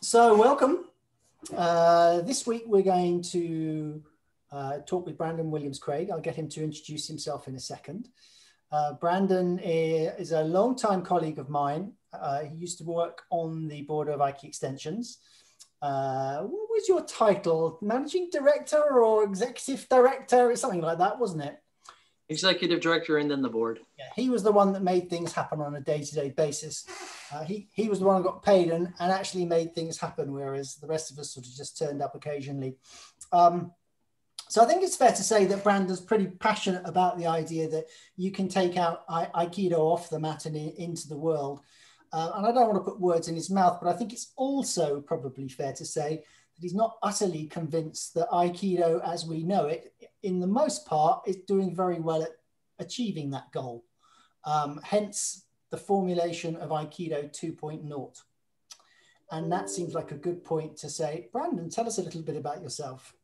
so welcome. Uh, this week we're going to uh, talk with Brandon Williamscraig. I'll get him to introduce himself in a second. Uh, Brandon is a long-time colleague of mine. Uh, he used to work on the board of Aiki Extensions. Uh, what was your title? Managing director or executive director? Or something like that, wasn't it? Executive director and then the board. Yeah, he was the one that made things happen on a day-to-day basis. Uh, he he was the one who got paid and, and actually made things happen, whereas the rest of us sort of just turned up occasionally. Um, so I think it's fair to say that Brandon's pretty passionate about the idea that you can take out Aikido off the mat and in, into the world. Uh, and I don't want to put words in his mouth, but I think it's also probably fair to say that he's not utterly convinced that Aikido as we know it in the most part, is doing very well at achieving that goal. Um, hence the formulation of Aikido 2.0. And that seems like a good point to say. Brandon, tell us a little bit about yourself.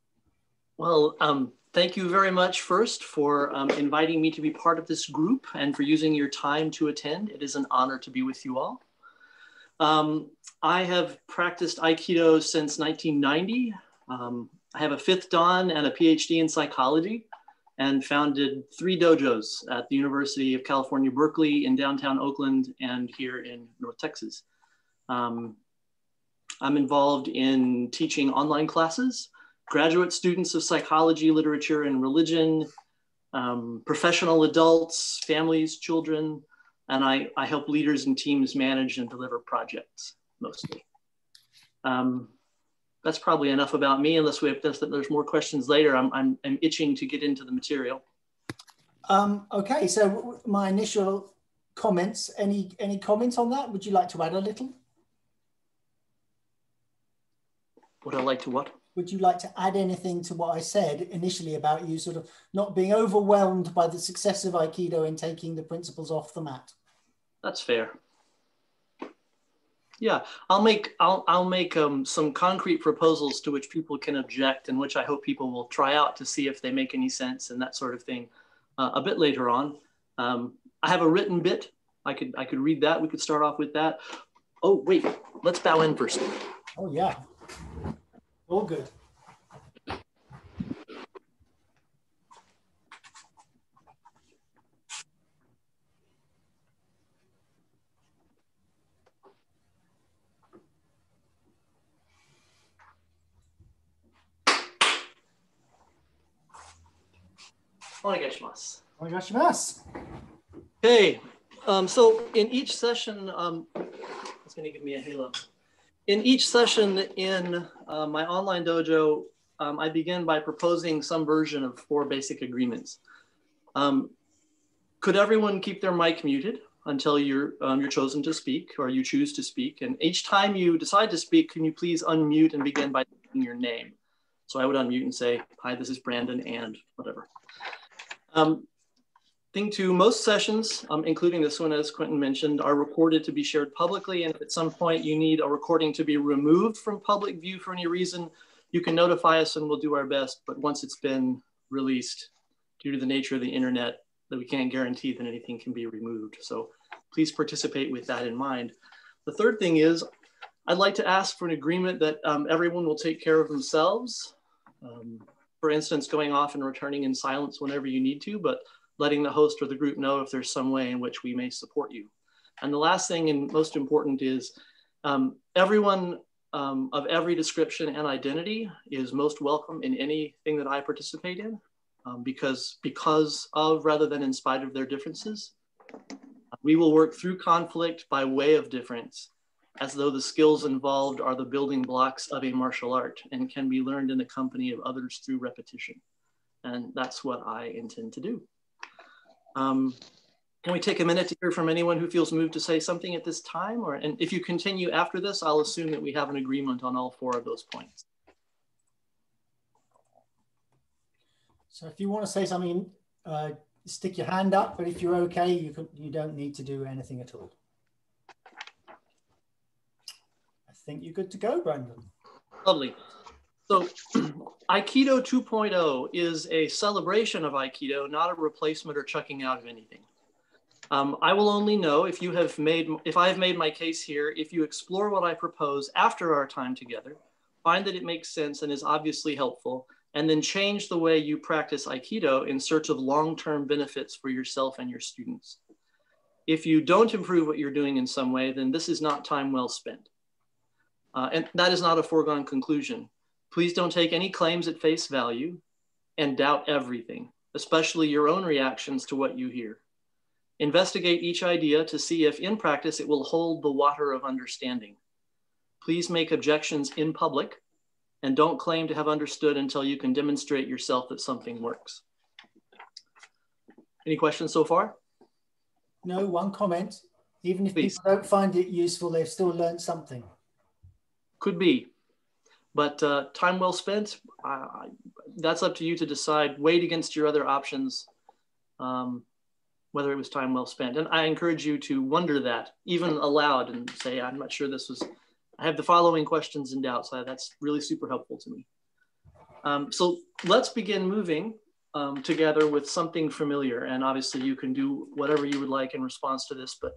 Well, um, thank you very much first for um, inviting me to be part of this group and for using your time to attend. It is an honor to be with you all. Um, I have practiced Aikido since 1990. Um, I have a fifth Dan and a PhD in psychology and founded three dojos at the University of California, Berkeley in downtown Oakland and here in North Texas. Um, I'm involved in teaching online classes, graduate students of psychology, literature, and religion, um, professional adults, families, children, and I, I help leaders and teams manage and deliver projects mostly. Um, that's probably enough about me, unless we have this, that there's more questions later. I'm, I'm, I'm itching to get into the material. Um, okay, so my initial comments, any, any comments on that? Would you like to add a little? Would I like to what? Would you like to add anything to what I said initially about you sort of not being overwhelmed by the success of Aikido in taking the principles off the mat? That's fair. Yeah, I'll make I'll I'll make um, some concrete proposals to which people can object, and which I hope people will try out to see if they make any sense and that sort of thing. Uh, a bit later on, um, I have a written bit. I could I could read that. We could start off with that. Oh wait, let's bow in first. Oh yeah, all good. Okay, um, so in each session, um, it's going to give me a halo. In each session in uh, my online dojo, um, I begin by proposing some version of four basic agreements. Um, could everyone keep their mic muted until you're, um, you're chosen to speak or you choose to speak? And each time you decide to speak, can you please unmute and begin by your name? So I would unmute and say, hi, this is Brandon and whatever. Um, thing two, most sessions, um, including this one, as Quentin mentioned, are recorded to be shared publicly. And if at some point you need a recording to be removed from public view for any reason, you can notify us and we'll do our best. But once it's been released, due to the nature of the internet, that we can't guarantee that anything can be removed. So please participate with that in mind. The third thing is, I'd like to ask for an agreement that um, everyone will take care of themselves. Um, for instance, going off and returning in silence whenever you need to, but letting the host or the group know if there's some way in which we may support you. And the last thing and most important is um, everyone um, of every description and identity is most welcome in anything that I participate in um, because, because of rather than in spite of their differences. We will work through conflict by way of difference as though the skills involved are the building blocks of a martial art and can be learned in the company of others through repetition. And that's what I intend to do. Um, can we take a minute to hear from anyone who feels moved to say something at this time? Or, and if you continue after this, I'll assume that we have an agreement on all four of those points. So if you want to say something, uh, stick your hand up, but if you're okay, you, can, you don't need to do anything at all. I think you're good to go, Brandon. Lovely. So, Aikido 2.0 is a celebration of Aikido, not a replacement or chucking out of anything. Um, I will only know if you have made, if I have made my case here, if you explore what I propose after our time together, find that it makes sense and is obviously helpful, and then change the way you practice Aikido in search of long-term benefits for yourself and your students. If you don't improve what you're doing in some way, then this is not time well spent. Uh, and that is not a foregone conclusion. Please don't take any claims at face value and doubt everything, especially your own reactions to what you hear. Investigate each idea to see if in practice it will hold the water of understanding. Please make objections in public and don't claim to have understood until you can demonstrate yourself that something works. Any questions so far? No, one comment. Even if Please. people don't find it useful, they've still learned something. Could be. But uh, time well spent, that's up to you to decide. Weighed against your other options. Um, whether it was time well spent. And I encourage you to wonder that even aloud and say, I'm not sure this was, I have the following questions and doubts. So that's really super helpful to me. Um, so let's begin moving um, together with something familiar. And obviously you can do whatever you would like in response to this, but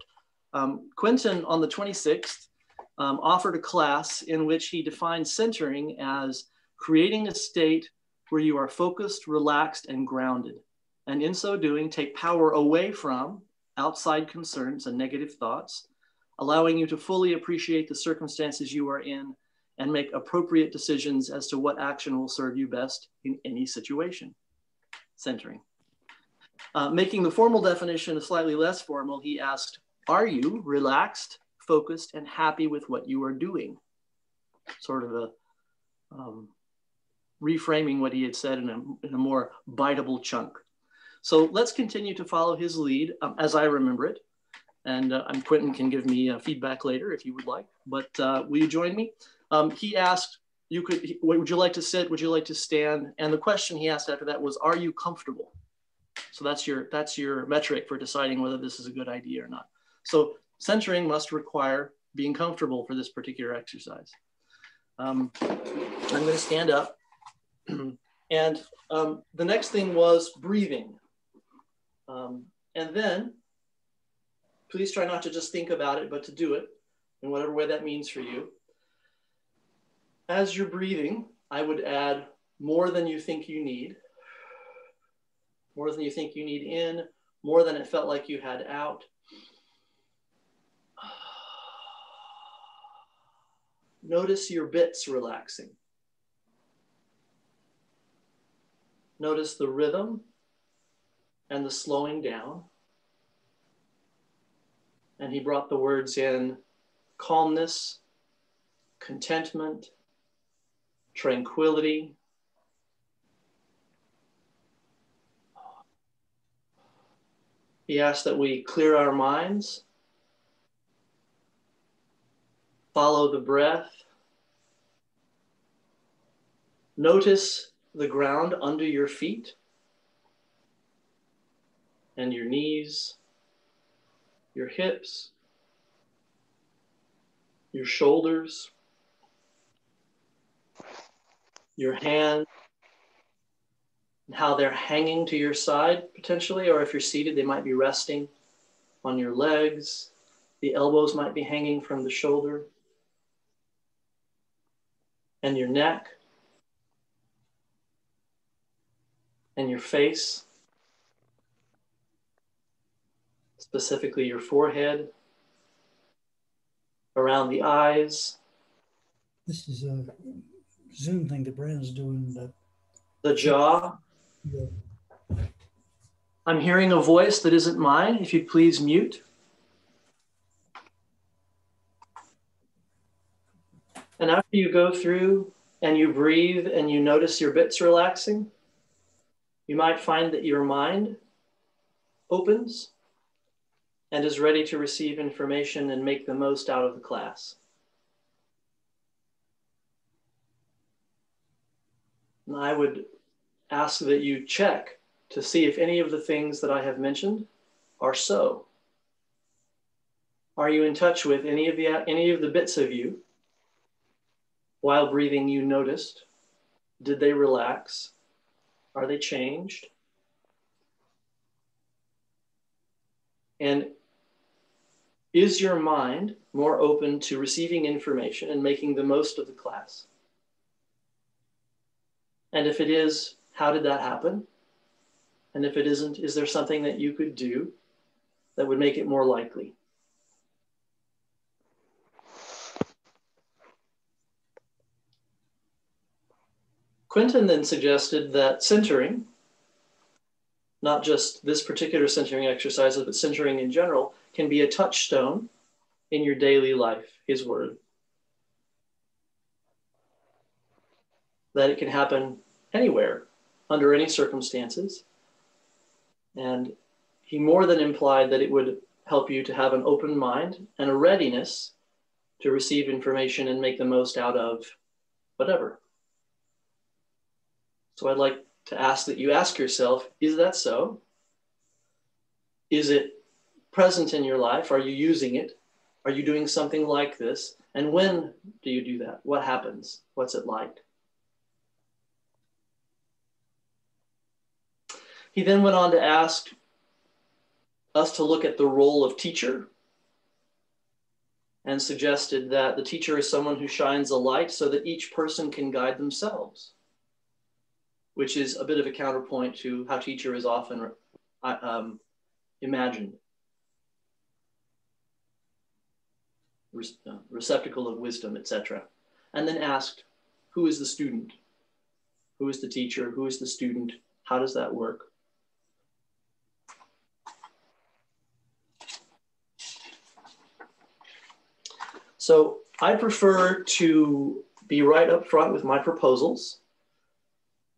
um, Quentin on the 26th um, offered a class in which he defined centering as creating a state where you are focused, relaxed, and grounded and in so doing, take power away from outside concerns and negative thoughts, allowing you to fully appreciate the circumstances you are in and make appropriate decisions as to what action will serve you best in any situation. Centering. Uh, making the formal definition slightly less formal, he asked, Are you relaxed, focused, and happy with what you are doing? Sort of a um, reframing what he had said in a, in a more biteable chunk. So let's continue to follow his lead um, as I remember it. And uh, I'm Quentin can give me uh, feedback later if you would like, but uh, will you join me? Um, he asked, you could, would you like to sit? Would you like to stand? And the question he asked after that was, are you comfortable? So that's your, that's your metric for deciding whether this is a good idea or not. So centering must require being comfortable for this particular exercise. Um, I'm gonna stand up. and um, the next thing was breathing. Um, and then please try not to just think about it, but to do it in whatever way that means for you. As you're breathing, I would add more than you think you need, more than you think you need in, more than it felt like you had out. Notice your bits relaxing. Notice the rhythm and the slowing down. And he brought the words in calmness, contentment, tranquility. He asked that we clear our minds, follow the breath, notice the ground under your feet and your knees, your hips, your shoulders, your hands, and how they're hanging to your side potentially, or if you're seated, they might be resting on your legs. The elbows might be hanging from the shoulder and your neck and your face. specifically your forehead, around the eyes. This is a Zoom thing that Brandon's doing. The, the jaw. Yeah. I'm hearing a voice that isn't mine. If you'd please mute. And after you go through and you breathe and you notice your bits relaxing, you might find that your mind opens and is ready to receive information and make the most out of the class. And I would ask that you check to see if any of the things that I have mentioned are so. Are you in touch with any of the any of the bits of you while breathing you noticed? Did they relax? Are they changed? And is your mind more open to receiving information and making the most of the class? And if it is, how did that happen? And if it isn't, is there something that you could do that would make it more likely? Quentin then suggested that centering, not just this particular centering exercise, but centering in general, can be a touchstone in your daily life, his word. That it can happen anywhere, under any circumstances. And he more than implied that it would help you to have an open mind and a readiness to receive information and make the most out of whatever. So I'd like to ask that you ask yourself is that so? Is it present in your life? Are you using it? Are you doing something like this? And when do you do that? What happens? What's it like? He then went on to ask us to look at the role of teacher and suggested that the teacher is someone who shines a light so that each person can guide themselves which is a bit of a counterpoint to how teacher is often uh, um, imagined. Uh, receptacle of wisdom, etc. And then asked, who is the student? Who is the teacher? Who is the student? How does that work? So I prefer to be right up front with my proposals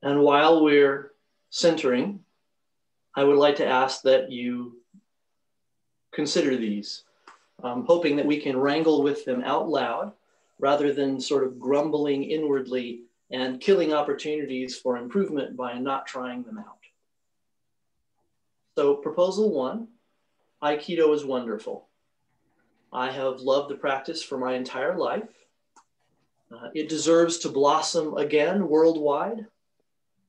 and while we're centering, I would like to ask that you consider these, um, hoping that we can wrangle with them out loud rather than sort of grumbling inwardly and killing opportunities for improvement by not trying them out. So, proposal one Aikido is wonderful. I have loved the practice for my entire life. Uh, it deserves to blossom again worldwide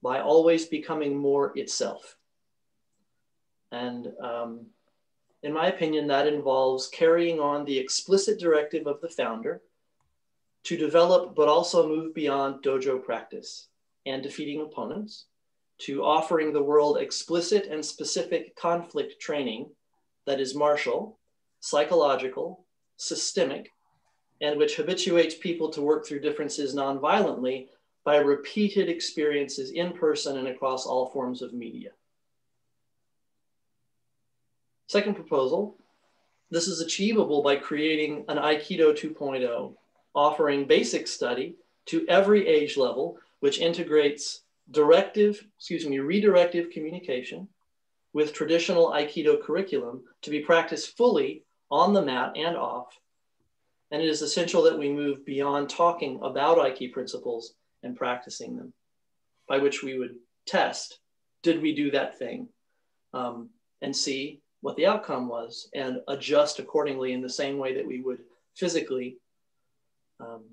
by always becoming more itself. And um, in my opinion, that involves carrying on the explicit directive of the founder to develop but also move beyond dojo practice and defeating opponents, to offering the world explicit and specific conflict training that is martial, psychological, systemic, and which habituates people to work through differences nonviolently by repeated experiences in person and across all forms of media. Second proposal, this is achievable by creating an Aikido 2.0, offering basic study to every age level, which integrates directive, excuse me, redirective communication with traditional Aikido curriculum to be practiced fully on the mat and off. And it is essential that we move beyond talking about Aiki principles and practicing them, by which we would test did we do that thing um, and see what the outcome was and adjust accordingly in the same way that we would physically. Um,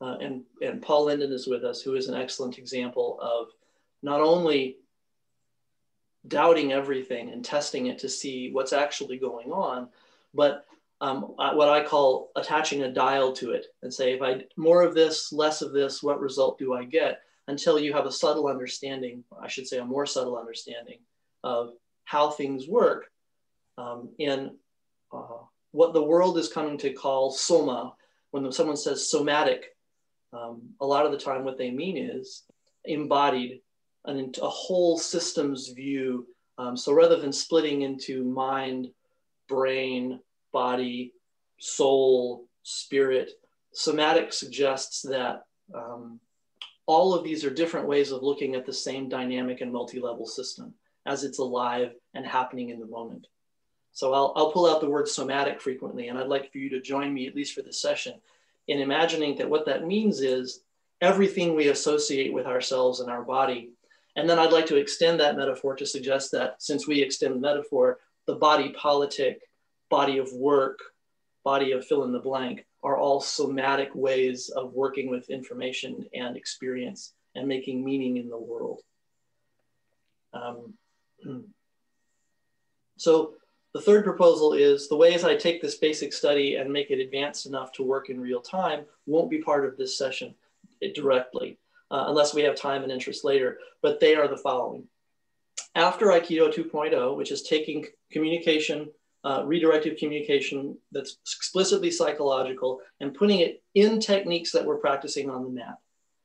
uh, and, and Paul Linden is with us, who is an excellent example of not only doubting everything and testing it to see what's actually going on, but um, what I call attaching a dial to it and say, if I more of this, less of this, what result do I get? Until you have a subtle understanding, I should say a more subtle understanding of how things work um, in uh, what the world is coming to call soma. When someone says somatic, um, a lot of the time what they mean is embodied, an, a whole systems view. Um, so rather than splitting into mind, brain, body, soul, spirit. Somatic suggests that um, all of these are different ways of looking at the same dynamic and multi-level system as it's alive and happening in the moment. So I'll, I'll pull out the word somatic frequently, and I'd like for you to join me, at least for this session, in imagining that what that means is everything we associate with ourselves and our body. And then I'd like to extend that metaphor to suggest that since we extend the metaphor, the body politic body of work, body of fill in the blank are all somatic ways of working with information and experience and making meaning in the world. Um, so the third proposal is the ways I take this basic study and make it advanced enough to work in real time won't be part of this session directly, uh, unless we have time and interest later, but they are the following. After Aikido 2.0, which is taking communication, uh, redirected communication that's explicitly psychological and putting it in techniques that we're practicing on the mat.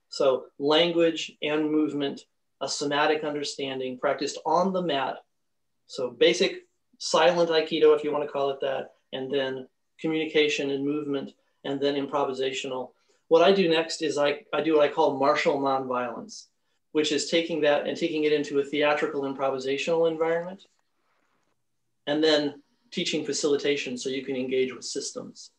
So language and movement, a somatic understanding practiced on the mat. So basic silent Aikido, if you want to call it that, and then communication and movement, and then improvisational. What I do next is I, I do what I call martial nonviolence, which is taking that and taking it into a theatrical improvisational environment, and then teaching facilitation so you can engage with systems.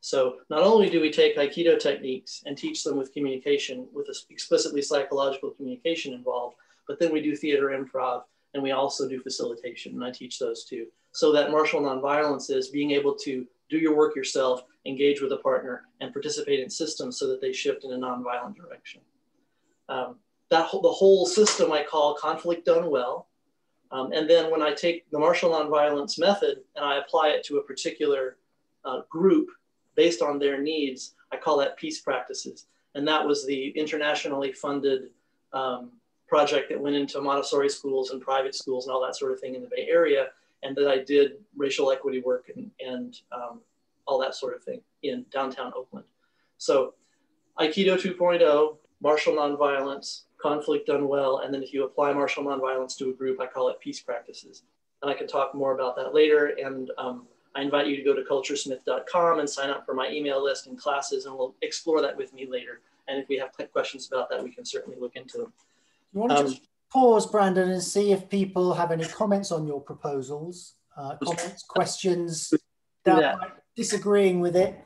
So not only do we take Aikido techniques and teach them with communication, with explicitly psychological communication involved, but then we do theater improv and we also do facilitation, and I teach those too. So that martial nonviolence is being able to do your work yourself, engage with a partner, and participate in systems so that they shift in a nonviolent direction. Um, that the whole system I call conflict done well. Um, and then when I take the martial nonviolence method and I apply it to a particular uh, group based on their needs, I call that peace practices. And that was the internationally funded um, project that went into Montessori schools and private schools and all that sort of thing in the Bay Area, and that I did racial equity work and, and um, all that sort of thing in downtown Oakland. So Aikido 2.0, martial nonviolence, conflict done well, and then if you apply martial nonviolence to a group, I call it peace practices. And I can talk more about that later. And um, I invite you to go to culturesmith.com and sign up for my email list and classes, and we'll explore that with me later. And if we have questions about that, we can certainly look into them. You want to um, just pause, Brandon, and see if people have any comments on your proposals, uh, comments, questions, that disagreeing with it.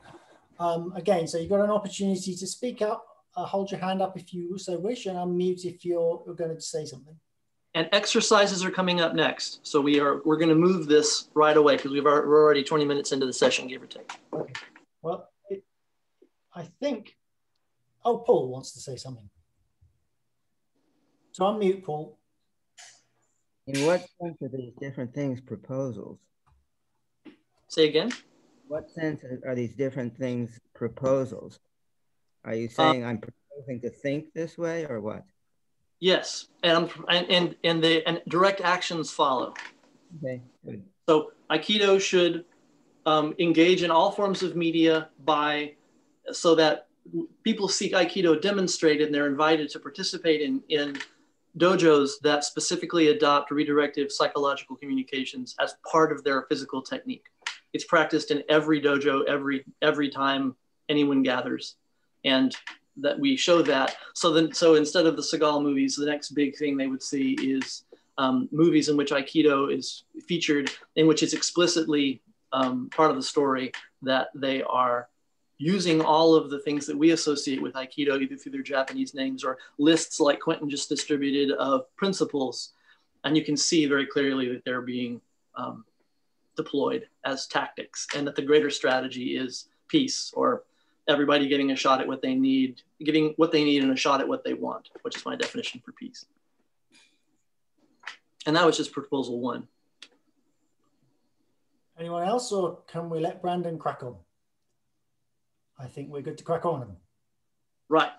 Um, again, so you've got an opportunity to speak up, uh, hold your hand up if you so wish, and unmute if you're, you're going to say something. And exercises are coming up next. So we are we're going to move this right away because we've are, we're already 20 minutes into the session, give or take. Okay. Well, it, I think. Oh, Paul wants to say something. So unmute, Paul. In what sense are these different things proposals? Say again? What sense are these different things proposals? Are you saying uh, I'm proposing to think this way or what? Yes, and and and, and the and direct actions follow. Okay, good. So Aikido should um, engage in all forms of media by so that people seek Aikido demonstrated and they're invited to participate in in dojos that specifically adopt redirective psychological communications as part of their physical technique. It's practiced in every dojo every every time anyone gathers, and that we show that. So then, so instead of the Seagal movies, the next big thing they would see is um, movies in which Aikido is featured, in which it's explicitly um, part of the story that they are using all of the things that we associate with Aikido, either through their Japanese names or lists like Quentin just distributed of principles. And you can see very clearly that they're being um, deployed as tactics and that the greater strategy is peace or everybody getting a shot at what they need, getting what they need and a shot at what they want, which is my definition for peace. And that was just proposal one. Anyone else, or can we let Brandon crack on? I think we're good to crack on. Right.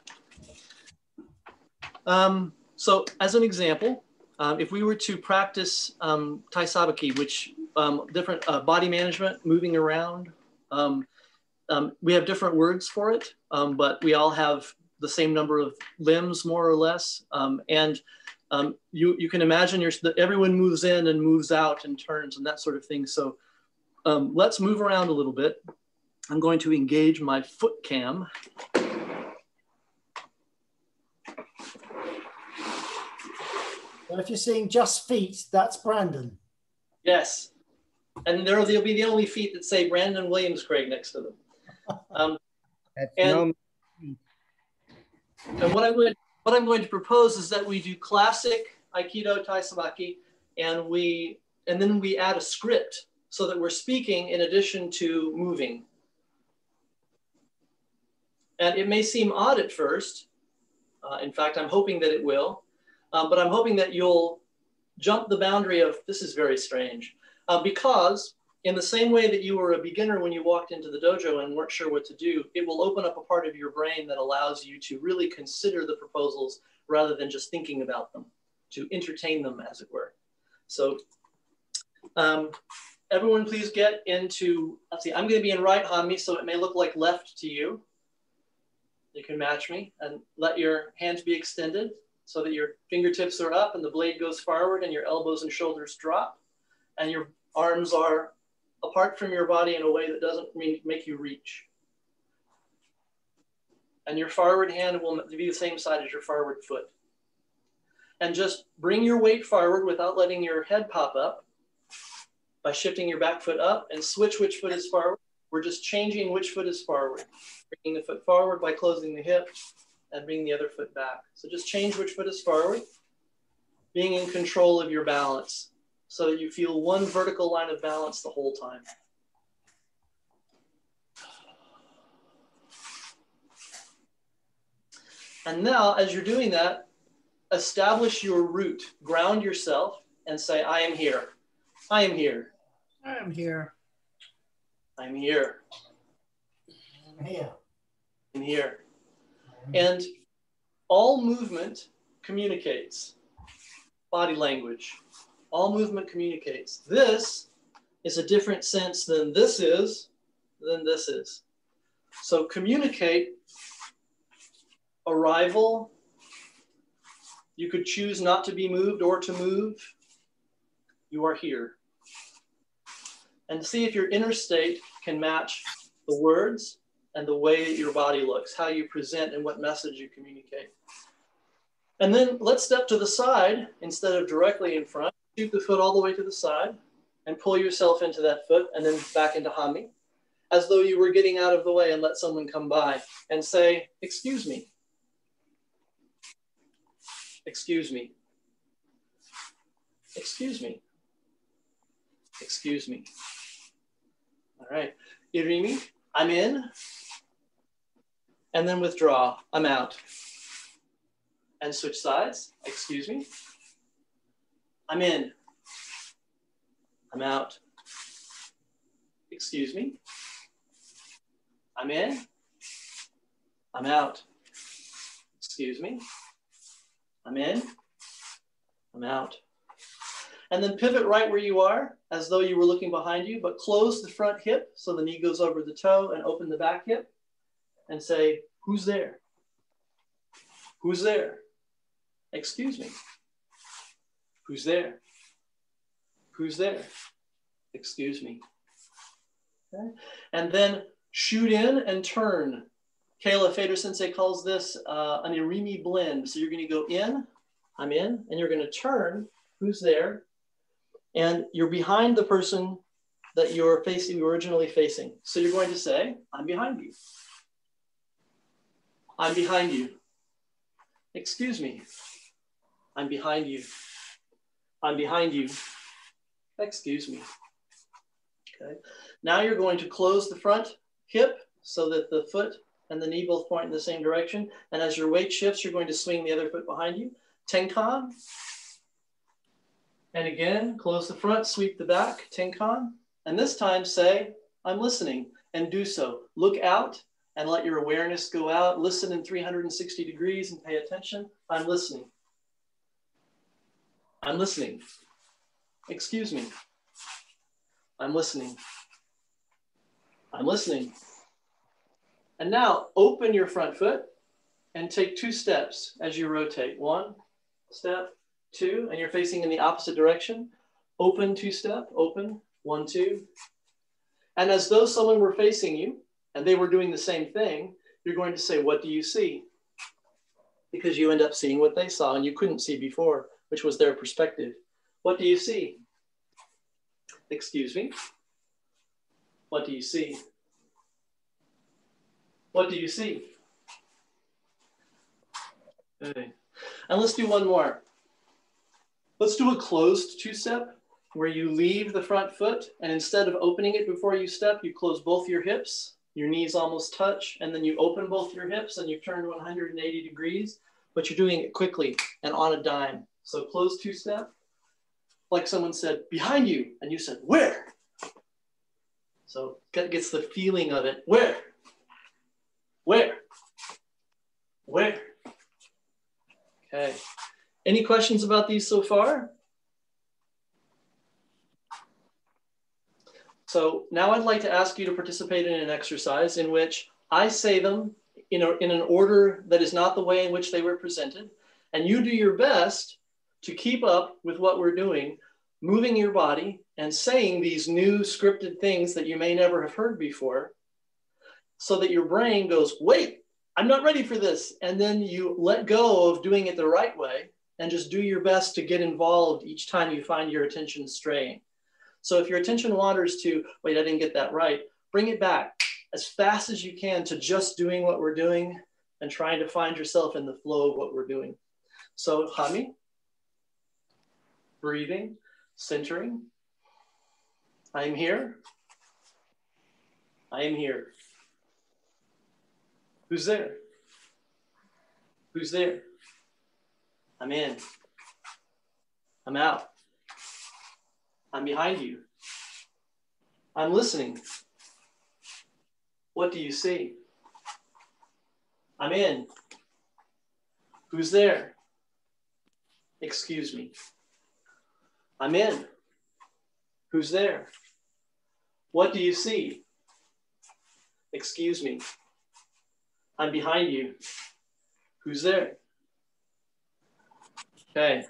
Um, so as an example, um, if we were to practice um, Tai Sabaki, which um, different uh, body management, moving around, um, um, we have different words for it, um, but we all have the same number of limbs, more or less. and you, you can imagine your, everyone moves in and moves out and turns and that sort of thing. So let's move around a little bit. I'm going to engage my foot cam. Well, if you're seeing just feet, that's Brandon. Yes. And there will be the only feet that say Brandon Williamscraig next to them. Um, and, no and what I'm going what I'm going to propose is that we do classic Aikido Tai Sabaki and we and then we add a script so that we're speaking in addition to moving. And it may seem odd at first. Uh, in fact, I'm hoping that it will. Um, but I'm hoping that you'll jump the boundary of this is very strange. Uh, because in the same way that you were a beginner when you walked into the dojo and weren't sure what to do, it will open up a part of your brain that allows you to really consider the proposals rather than just thinking about them, to entertain them, as it were. So um, everyone please get into, let's see, I'm gonna be in right hanmi, so it may look like left to you. You can match me and let your hands be extended so that your fingertips are up and the blade goes forward and your elbows and shoulders drop and your arms are apart from your body in a way that doesn't make you reach. And your forward hand will be the same side as your forward foot. And just bring your weight forward without letting your head pop up by shifting your back foot up and switch which foot is forward. We're just changing which foot is forward. Bringing the foot forward by closing the hip and bring the other foot back. So just change which foot is forward, being in control of your balance so that you feel one vertical line of balance the whole time. And now, as you're doing that, establish your root, ground yourself, and say, I am here. I am here. I am here. I'm here. I'm here. I'm here. And all movement communicates body language all movement communicates. This is a different sense than this is, than this is. So communicate arrival. You could choose not to be moved or to move. You are here. And see if your inner state can match the words and the way your body looks, how you present and what message you communicate. And then let's step to the side instead of directly in front shoot the foot all the way to the side and pull yourself into that foot and then back into hanmi as though you were getting out of the way and let someone come by and say, excuse me. Excuse me. Excuse me. Excuse me. All right. Irimi, I'm in. And then withdraw. I'm out. And switch sides. Excuse me. I'm in. I'm out. Excuse me. I'm in. I'm out. Excuse me. I'm in. I'm out. And then pivot right where you are as though you were looking behind you, but close the front hip so the knee goes over the toe and open the back hip and say, Who's there? Who's there? Excuse me. Who's there? Who's there? Excuse me. Okay. And then shoot in and turn. Kayla Feder Sensei calls this uh, an irimi blend. So you're going to go in, I'm in, and you're going to turn. Who's there? And you're behind the person that you're facing, originally facing. So you're going to say, I'm behind you. I'm behind you. Excuse me. I'm behind you. I'm behind you. Excuse me. Okay. Now you're going to close the front hip so that the foot and the knee both point in the same direction. And as your weight shifts, you're going to swing the other foot behind you. Tenkan. And again, close the front, sweep the back, Tenkan. And this time say, I'm listening and do so. Look out and let your awareness go out. Listen in 360 degrees and pay attention. I'm listening. I'm listening. Excuse me. I'm listening. I'm listening. And now open your front foot and take two steps as you rotate. One step, two, and you're facing in the opposite direction. Open two step, open, one, two. And as though someone were facing you and they were doing the same thing, you're going to say, What do you see? Because you end up seeing what they saw and you couldn't see before which was their perspective. What do you see? Excuse me. What do you see? What do you see? Okay. And let's do one more. Let's do a closed two step where you leave the front foot and instead of opening it before you step, you close both your hips, your knees almost touch, and then you open both your hips and you turn 180 degrees, but you're doing it quickly and on a dime. So close two step, like someone said, behind you, and you said, where? So gets the feeling of it. Where? Where? Where? Okay. Any questions about these so far? So now I'd like to ask you to participate in an exercise in which I say them in, a, in an order that is not the way in which they were presented. And you do your best to keep up with what we're doing, moving your body and saying these new scripted things that you may never have heard before, so that your brain goes, wait, I'm not ready for this. And then you let go of doing it the right way and just do your best to get involved each time you find your attention straying. So if your attention wanders to, wait, I didn't get that right, bring it back as fast as you can to just doing what we're doing and trying to find yourself in the flow of what we're doing. So humming, breathing, centering. I am here. I am here. Who's there? Who's there? I'm in. I'm out. I'm behind you. I'm listening. What do you see? I'm in. Who's there? Excuse me. I'm in. Who's there? What do you see? Excuse me. I'm behind you. Who's there? Okay.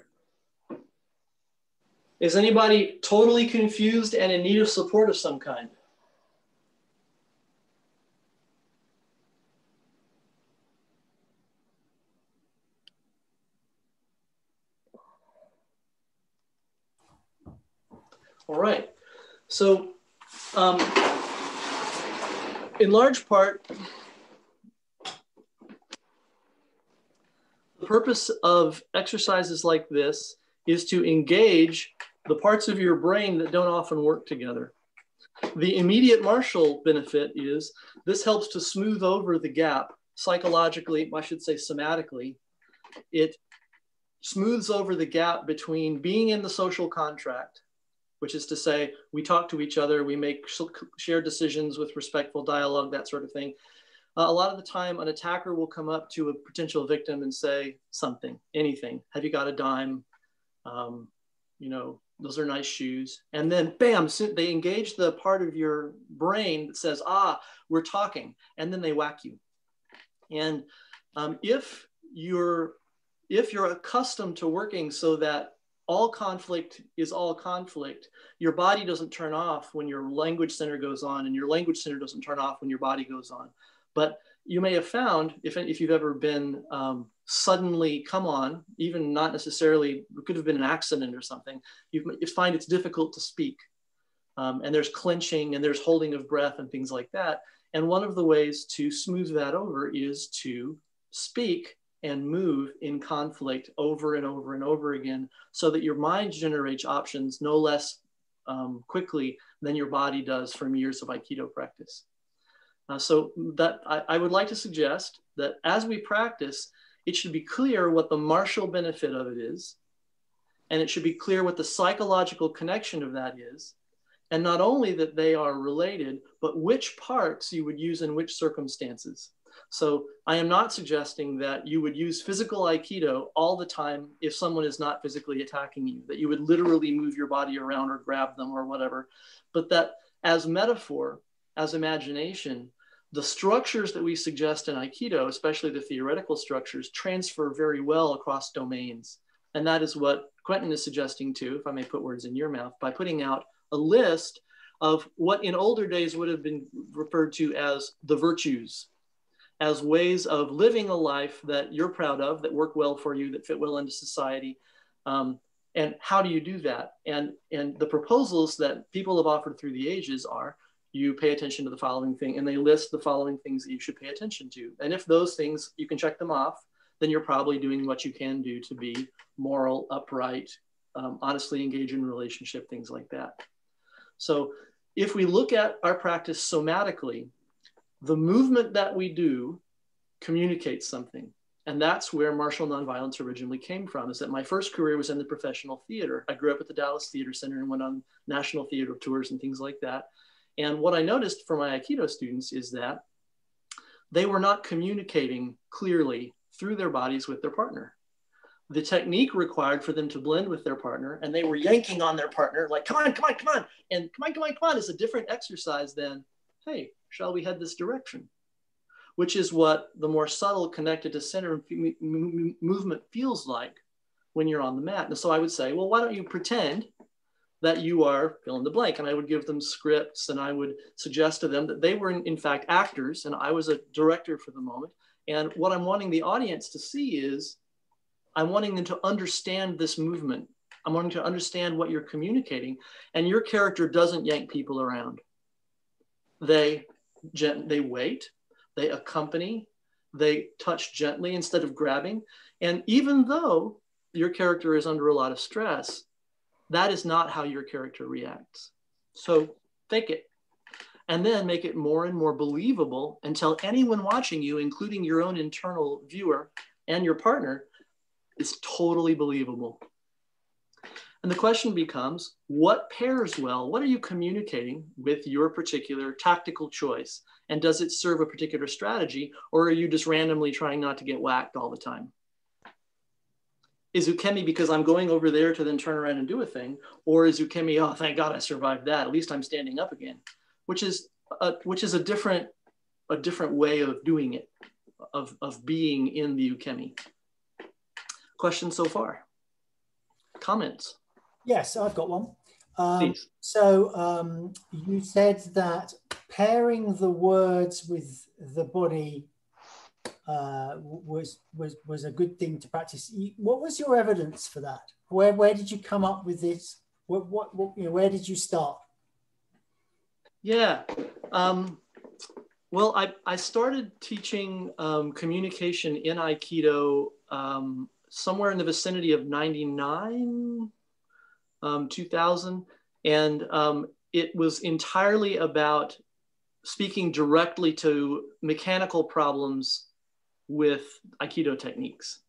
Is anybody totally confused and in need of support of some kind? All right. So, um, in large part, the purpose of exercises like this is to engage the parts of your brain that don't often work together. The immediate martial benefit is this helps to smooth over the gap psychologically, I should say somatically. It smooths over the gap between being in the social contract, which is to say, we talk to each other, we make shared decisions with respectful dialogue, that sort of thing. Uh, a lot of the time, an attacker will come up to a potential victim and say something, anything. Have you got a dime? Um, you know, those are nice shoes. And then bam, they engage the part of your brain that says, ah, we're talking. And then they whack you. And um, if you're if you're accustomed to working so that all conflict is all conflict, your body doesn't turn off when your language center goes on, and your language center doesn't turn off when your body goes on. But you may have found, if, if you've ever been um, suddenly come on, even not necessarily, it could have been an accident or something, you, find it's difficult to speak. Um, and there's clenching and there's holding of breath and things like that. And one of the ways to smooth that over is to speak and move in conflict over and over and over again so that your mind generates options no less um, quickly than your body does from years of Aikido practice. Uh, so that I, I would like to suggest that as we practice, it should be clear what the martial benefit of it is, and it should be clear what the psychological connection of that is, and not only that they are related, but which parts you would use in which circumstances. So I am not suggesting that you would use physical Aikido all the time if someone is not physically attacking you, that you would literally move your body around or grab them or whatever, but that as metaphor, as imagination, the structures that we suggest in Aikido, especially the theoretical structures, transfer very well across domains. And that is what Quentin is suggesting too, if I may put words in your mouth, by putting out a list of what in older days would have been referred to as the virtues, as ways of living a life that you're proud of, that work well for you, that fit well into society. Um, and how do you do that? And, and the proposals that people have offered through the ages are you pay attention to the following thing and they list the following things that you should pay attention to and if those things you can check them off then you're probably doing what you can do to be moral upright um, honestly engage in relationship things like that so if we look at our practice somatically the movement that we do communicates something And that's where martial nonviolence originally came from, is that my first career was in the professional theater. I grew up at the Dallas Theater Center and went on national theater tours and things like that. And what I noticed for my Aikido students is that they were not communicating clearly through their bodies with their partner. The technique required for them to blend with their partner, and they were yanking on their partner, like, come on, come on, come on. And come on, come on, come on is a different exercise than, hey, shall we head this direction? Which is what the more subtle connected to center movement feels like when you're on the mat. And so I would say, well, why don't you pretend that you are fill in the blank. And I would give them scripts and I would suggest to them that they were, in, in, fact, actors and I was a director for the moment. And what I'm wanting the audience to see is I'm wanting them to understand this movement. I'm wanting to understand what you're communicating. And your character doesn't yank people around. They, they wait, they accompany, they touch gently instead of grabbing. And even though your character is under a lot of stress, that is not how your character reacts. So fake it. And then make it more and more believable until anyone watching you, including your own internal viewer and your partner, is totally believable. And the question becomes what pairs well? What are you communicating with your particular tactical choice? And does it serve a particular strategy, or are you just randomly trying not to get whacked all the time? is ukemi because I'm going over there to then turn around and do a thing, or is ukemi, oh, thank God I survived that. At least I'm standing up again, which is a, which is a different a different way of doing it, of, of being in the ukemi. Questions so far? Comments? Yes, I've got one. Um, so um, you said that pairing the words with the body uh, was was was a good thing to practice. What was your evidence for that? Where where did you come up with this? What what, what you know, where did you start? Yeah. Um, well, I, I started teaching um, communication in Aikido um, somewhere in the vicinity of 99, um, 2000. And um, it was entirely about speaking directly to mechanical problems with Aikido techniques.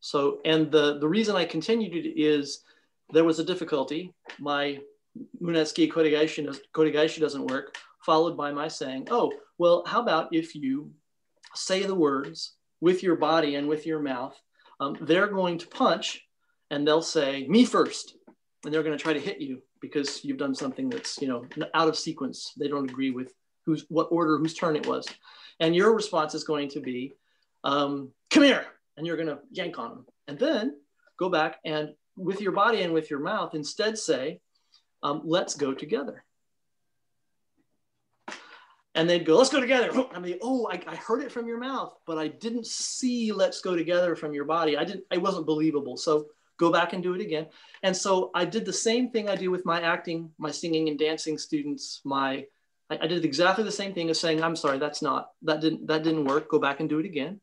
So, and the, the reason I continued it is there was a difficulty. My Munetsuki Kotegaeshi doesn't work, followed by my saying, oh, well, how about if you say the words with your body and with your mouth? Um, they're going to punch and they'll say, me first. And they're going to try to hit you because you've done something that's, you know, out of sequence. They don't agree with who's what order, whose turn it was. And your response is going to be, um, come here, and you're gonna yank on them. And then go back and with your body and with your mouth, instead say, um, let's go together. And they'd go, let's go together. I mean, oh, I, I heard it from your mouth, but I didn't see let's go together from your body. I didn't, I wasn't believable. So go back and do it again. And so I did the same thing I do with my acting, my singing and dancing students, my I, I, did exactly the same thing as saying, I'm sorry, that's not, that didn't, that didn't work. Go back and do it again.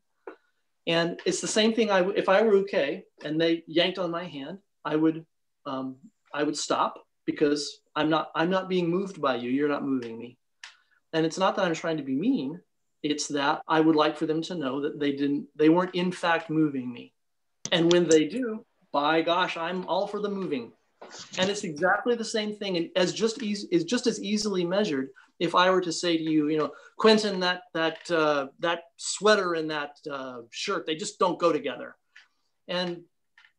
And it's the same thing. I, if I were okay and they yanked on my hand, I would, um, I would stop because I'm not, I'm not being moved by you. You're not moving me. And it's not that I'm trying to be mean. It's that I would like for them to know that they didn't, they weren't in fact moving me. And when they do, by gosh, I'm all for the moving. And it's exactly the same thing. And as just is just as easily measured if I were to say to you, you know, Quentin, that that uh, that sweater and that uh, shirt, they just don't go together, and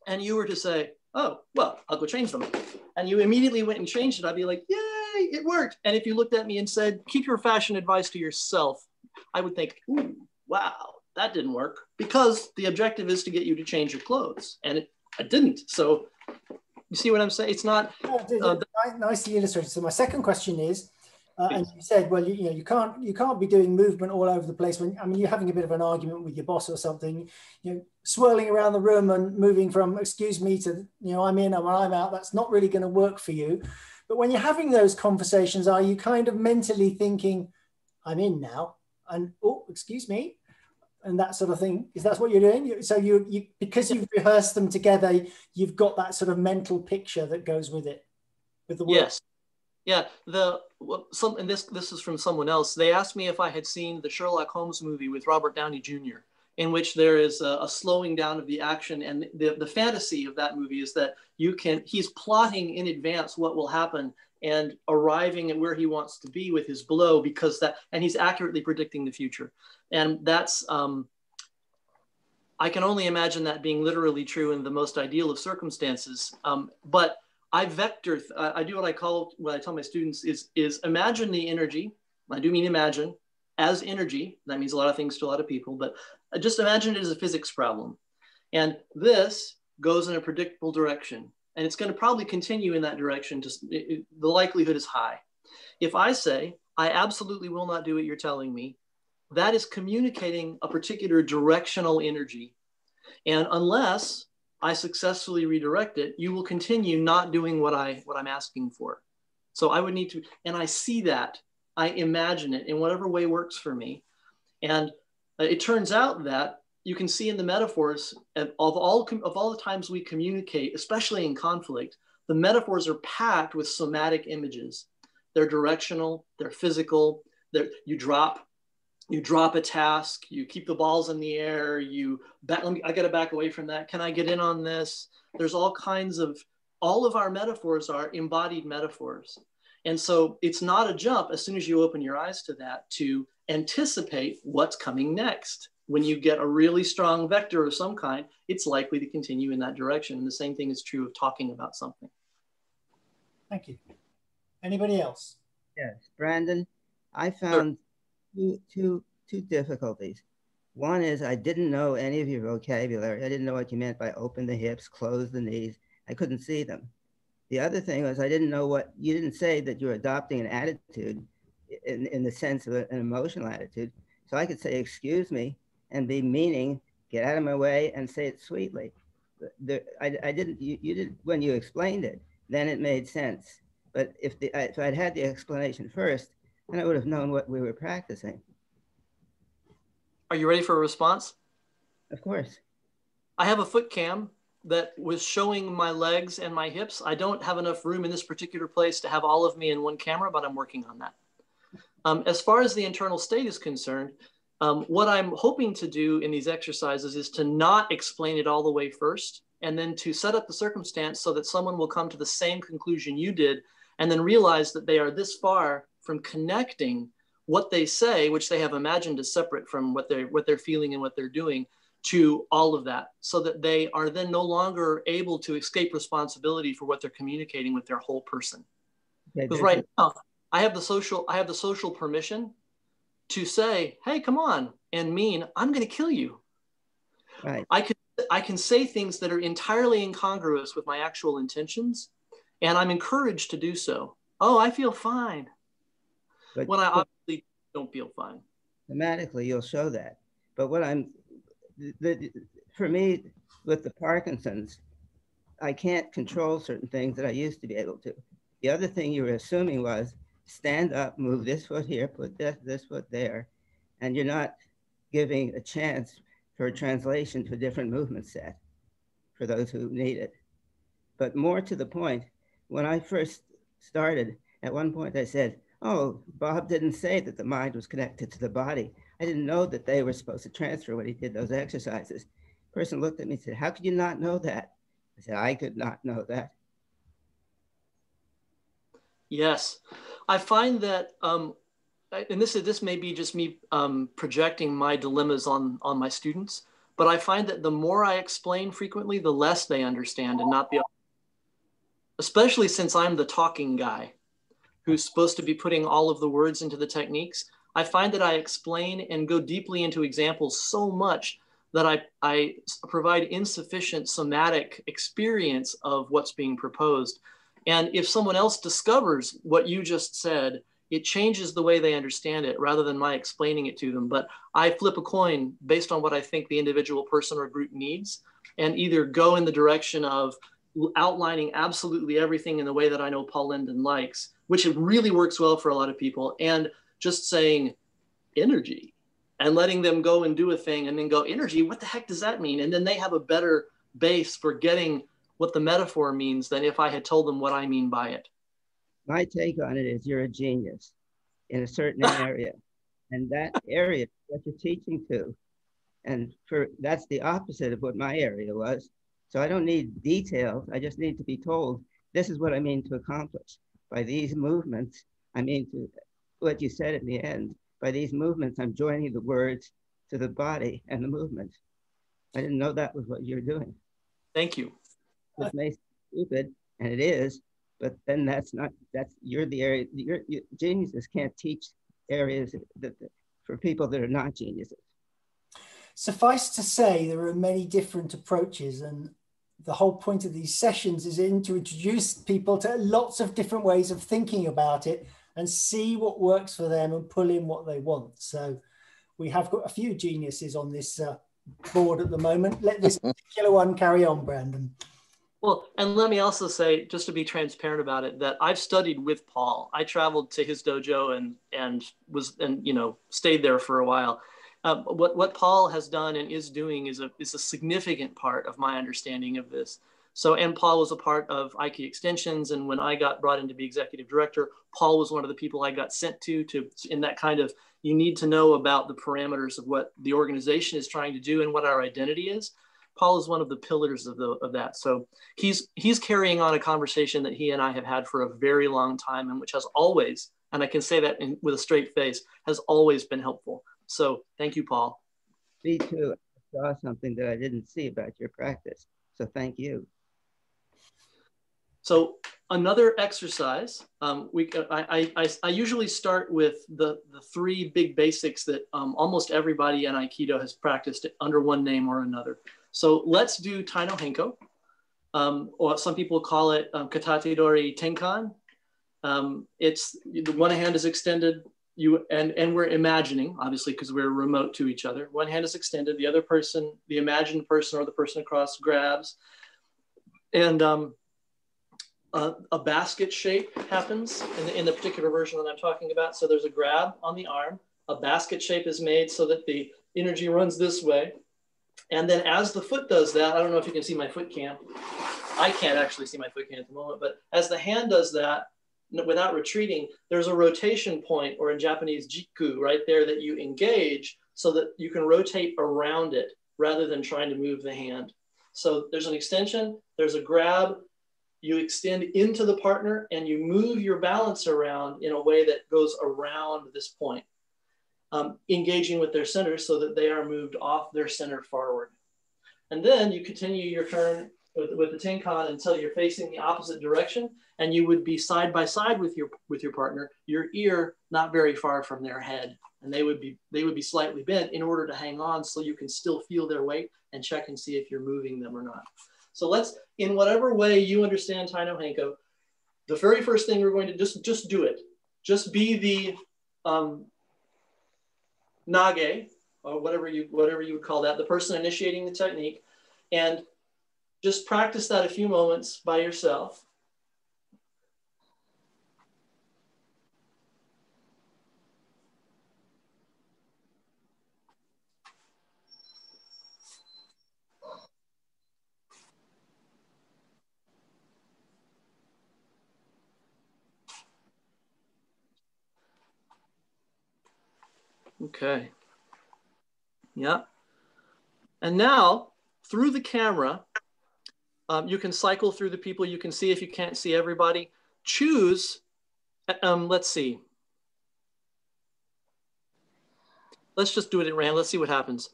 and you were to say, oh, well, I'll go change them, and you immediately went and changed it, I'd be like, yay, it worked. And if you looked at me and said, keep your fashion advice to yourself, I would think, ooh, wow, that didn't work. Because the objective is to get you to change your clothes, and it, I didn't. So you see what I'm saying? It's not uh, nicely illustrated. So my second question is uh, and you said, well, you, you, know, you can't you can't be doing movement all over the place when I mean you're having a bit of an argument with your boss or something, you know, swirling around the room and moving from excuse me to you know I'm in and I'm out. That's not really going to work for you. But when you're having those conversations, are you kind of mentally thinking, I'm in now, and oh, excuse me, and that sort of thing? Is that what you're doing? So you, you because you've rehearsed them together, you've got that sort of mental picture that goes with it, with the work. Yes. Yeah, the some and this this is from someone else. They asked me if I had seen the Sherlock Holmes movie with Robert Downey Jr. in which there is a, a, slowing down of the action. And the, the fantasy of that movie is that you can, he's plotting in advance what will happen and arriving at where he wants to be with his blow because that, and he's accurately predicting the future. And that's, um, I can only imagine that being literally true in the most ideal of circumstances. Um, but I vector, I do what I call, what I tell my students is, is imagine the energy. I do mean imagine as energy. That means a lot of things to a lot of people, but just imagine it as a physics problem. And this goes in a predictable direction. And it's going to probably continue in that direction. Just it, it, the likelihood is high. If I say, I absolutely will not do what you're telling me, that is communicating a particular directional energy. And unless I successfully redirect it, you will continue not doing what I what I'm asking for. So I would need to, and I see that, I imagine it in whatever way works for me. And uh, it turns out that you can see in the metaphors of all, of all the times we communicate, especially in conflict, the metaphors are packed with somatic images. They're directional, they're physical, they're, you drop you drop a task, you keep the balls in the air, you back, let me, I gotta back away from that. Can I get in on this? There's all kinds of, all of our metaphors are embodied metaphors. And so it's not a jump as soon as you open your eyes to that to anticipate what's coming next. When you get a really strong vector of some kind, it's likely to continue in that direction. And the same thing is true of talking about something. Thank you. Anybody else? Yes, Brandon, I found two, two, two difficulties. One is I didn't know any of your vocabulary. I didn't know what you meant by open the hips, close the knees. I couldn't see them. The other thing was I didn't know what you didn't say that you're adopting an attitude in, in the sense of an emotional attitude. So I could say, excuse me, and be meaning, get out of my way and say it sweetly. I, I didn't, you, you did when you explained it, then it made sense. But if, the, if I'd had the explanation first, then I would have known what we were practicing. Are you ready for a response? Of course. I have a foot cam that was showing my legs and my hips. I don't have enough room in this particular place to have all of me in one camera, but I'm working on that. Um, as far as the internal state is concerned, um, what I'm hoping to do in these exercises is to not explain it all the way first, and then to set up the circumstance so that someone will come to the same conclusion you did, and then realize that they are this far from connecting what they say, which they have imagined as separate from what they're, what they're feeling and what they're doing, to all of that so that they are then no longer able to escape responsibility for what they're communicating with their whole person. Because right now, I have the social, I have the social permission to say, hey, come on, and mean, I'm gonna kill you. Right. I can I can say things that are entirely incongruous with my actual intentions, and I'm encouraged to do so. Oh, I feel fine. But when I obviously don't feel fine. Thematically, you'll show that. But what I'm the, for me, with the Parkinson's, I can't control certain things that I used to be able to. The other thing you were assuming was stand up, move this foot here, put this, this foot there, and you're not giving a chance for a translation to a different movement set for those who need it. But more to the point, when I first started, at one point I said, oh, Bob didn't say that the mind was connected to the body. I didn't know that they were supposed to transfer when he did those exercises. The person looked at me and said, How could you not know that? I said, I could not know that. Yes. I find that, um, and this, is, this may be just me um, projecting my dilemmas on, on my students, but I find that the more I explain frequently, the less they understand and not be, especially since I'm the talking guy who's supposed to be putting all of the words into the techniques. I find that I explain and go deeply into examples so much that I, I provide insufficient somatic experience of what's being proposed. And if someone else discovers what you just said, it changes the way they understand it rather than my explaining it to them. But I flip a coin based on what I think the individual person or group needs and either go in the direction of outlining absolutely everything in the way that I know Paul Linden likes, which it really works well for a lot of people, and just saying energy and letting them go and do a thing and then go energy what the heck does that mean and then they have a better base for getting what the metaphor means than if i had told them what i mean by it my take on it is you're a genius in a certain area and that area what you're teaching to And for that's the opposite of what my area was. So I don't need details. I just need to be told this is what I mean to accomplish. By these movements, I mean to what you said at the end. By these movements, I'm joining the words to the body and the movement. I didn't know that was what you're doing. Thank you. It may stupid, and it is, but then that's not that's you're the area. You're, you, geniuses can't teach areas that, that for people that are not geniuses. Suffice to say, there are many different approaches, and the whole point of these sessions is in to introduce people to lots of different ways of thinking about it and see what works for them and pull in what they want. So we have got a few geniuses on this uh, board at the moment. Let this particular one carry on, Brandon. Well, and let me also say, just to be transparent about it, that I've studied with Paul. I traveled to his dojo and and was and you know stayed there for a while. Uh, what what Paul has done and is doing is a is a significant part of my understanding of this. So, and Paul was a part of Aiki Extensions, and when I got brought in to be executive director, Paul was one of the people I got sent to to in that kind of you need to know about the parameters of what the organization is trying to do and what our identity is. Paul is one of the pillars of, the, of that. So he's, he's carrying on a conversation that he and I have had for a very long time and which has always, and I can say that in, with a straight face, has always been helpful. So thank you, Paul. Me too. I saw something that I didn't see about your practice. So thank you. So another exercise, um, we, I, I, I, usually start with the, the three big basics that um, almost everybody in Aikido has practiced under one name or another. So let's do Tai no Henko, um, or some people call it um, Katatedori Tenkan. Um, it's the one hand is extended, you and and we're imagining, obviously, because we're remote to each other. One hand is extended, the other person, the imagined person or the person across grabs, and um, a, a, basket shape happens in the, in the particular version that I'm talking about. So there's a grab on the arm, a basket shape is made so that the energy runs this way. And then as the foot does that, I don't know if you can see my foot cam. I can't actually see my foot cam at the moment, but as the hand does that, without retreating, there's a rotation point, or in Japanese, jiku, right there that you engage so that you can rotate around it rather than trying to move the hand. So there's an extension, there's a grab, you extend into the partner and you move your balance around in a way that goes around this point um, engaging with their center so that they are moved off their center forward. And then you continue your turn with, with the Tenkan until you're facing the opposite direction and you would be side by side with your with your partner, your ear not very far from their head. And they would be they would be slightly bent in order to hang on so you can still feel their weight and check and see if you're moving them or not. So let's, in whatever way you understand Tai no Henko, the very first thing we're going to just just do it. Just be the um, nage, or whatever you whatever you would call that, the person initiating the technique, and just practice that a few moments by yourself. Okay. Yeah. And now through the camera, um, you can cycle through the people. You can see if you can't see everybody. Choose, um, let's see. Let's just do it at random. Let's see what happens.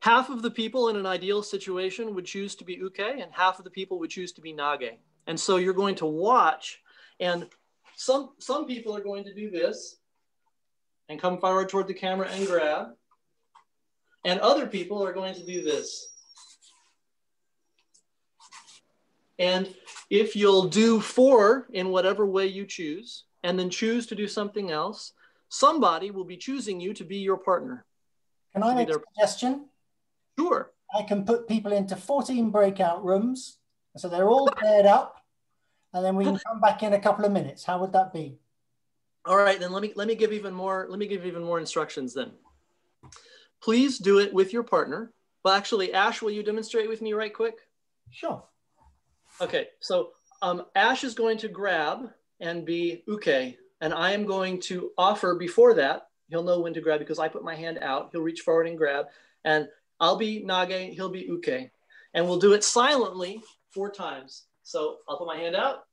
Half of the people in an ideal situation would choose to be uke and half of the people would choose to be nage. And so you're going to watch and some, some people are going to do this and come forward toward the camera and grab. And other people are going to do this. And if you'll do four in whatever way you choose, and then choose to do something else, somebody will be choosing you to be your partner. Can I make a suggestion? Sure. I can put people into 14 breakout rooms. So they're all paired up. And then we can come back in a couple of minutes. How would that be? All right, then let me let me give even more let me give even more instructions then. Please do it with your partner. Well, actually, Ash, will you demonstrate with me right quick? Sure. Okay, so um, Ash is going to grab and be uke, and I am going to offer before that He'll know when to grab because I put my hand out. He'll reach forward and grab. And I'll be Nage, he'll be Uke. And we'll do it silently four times. So I'll put my hand out.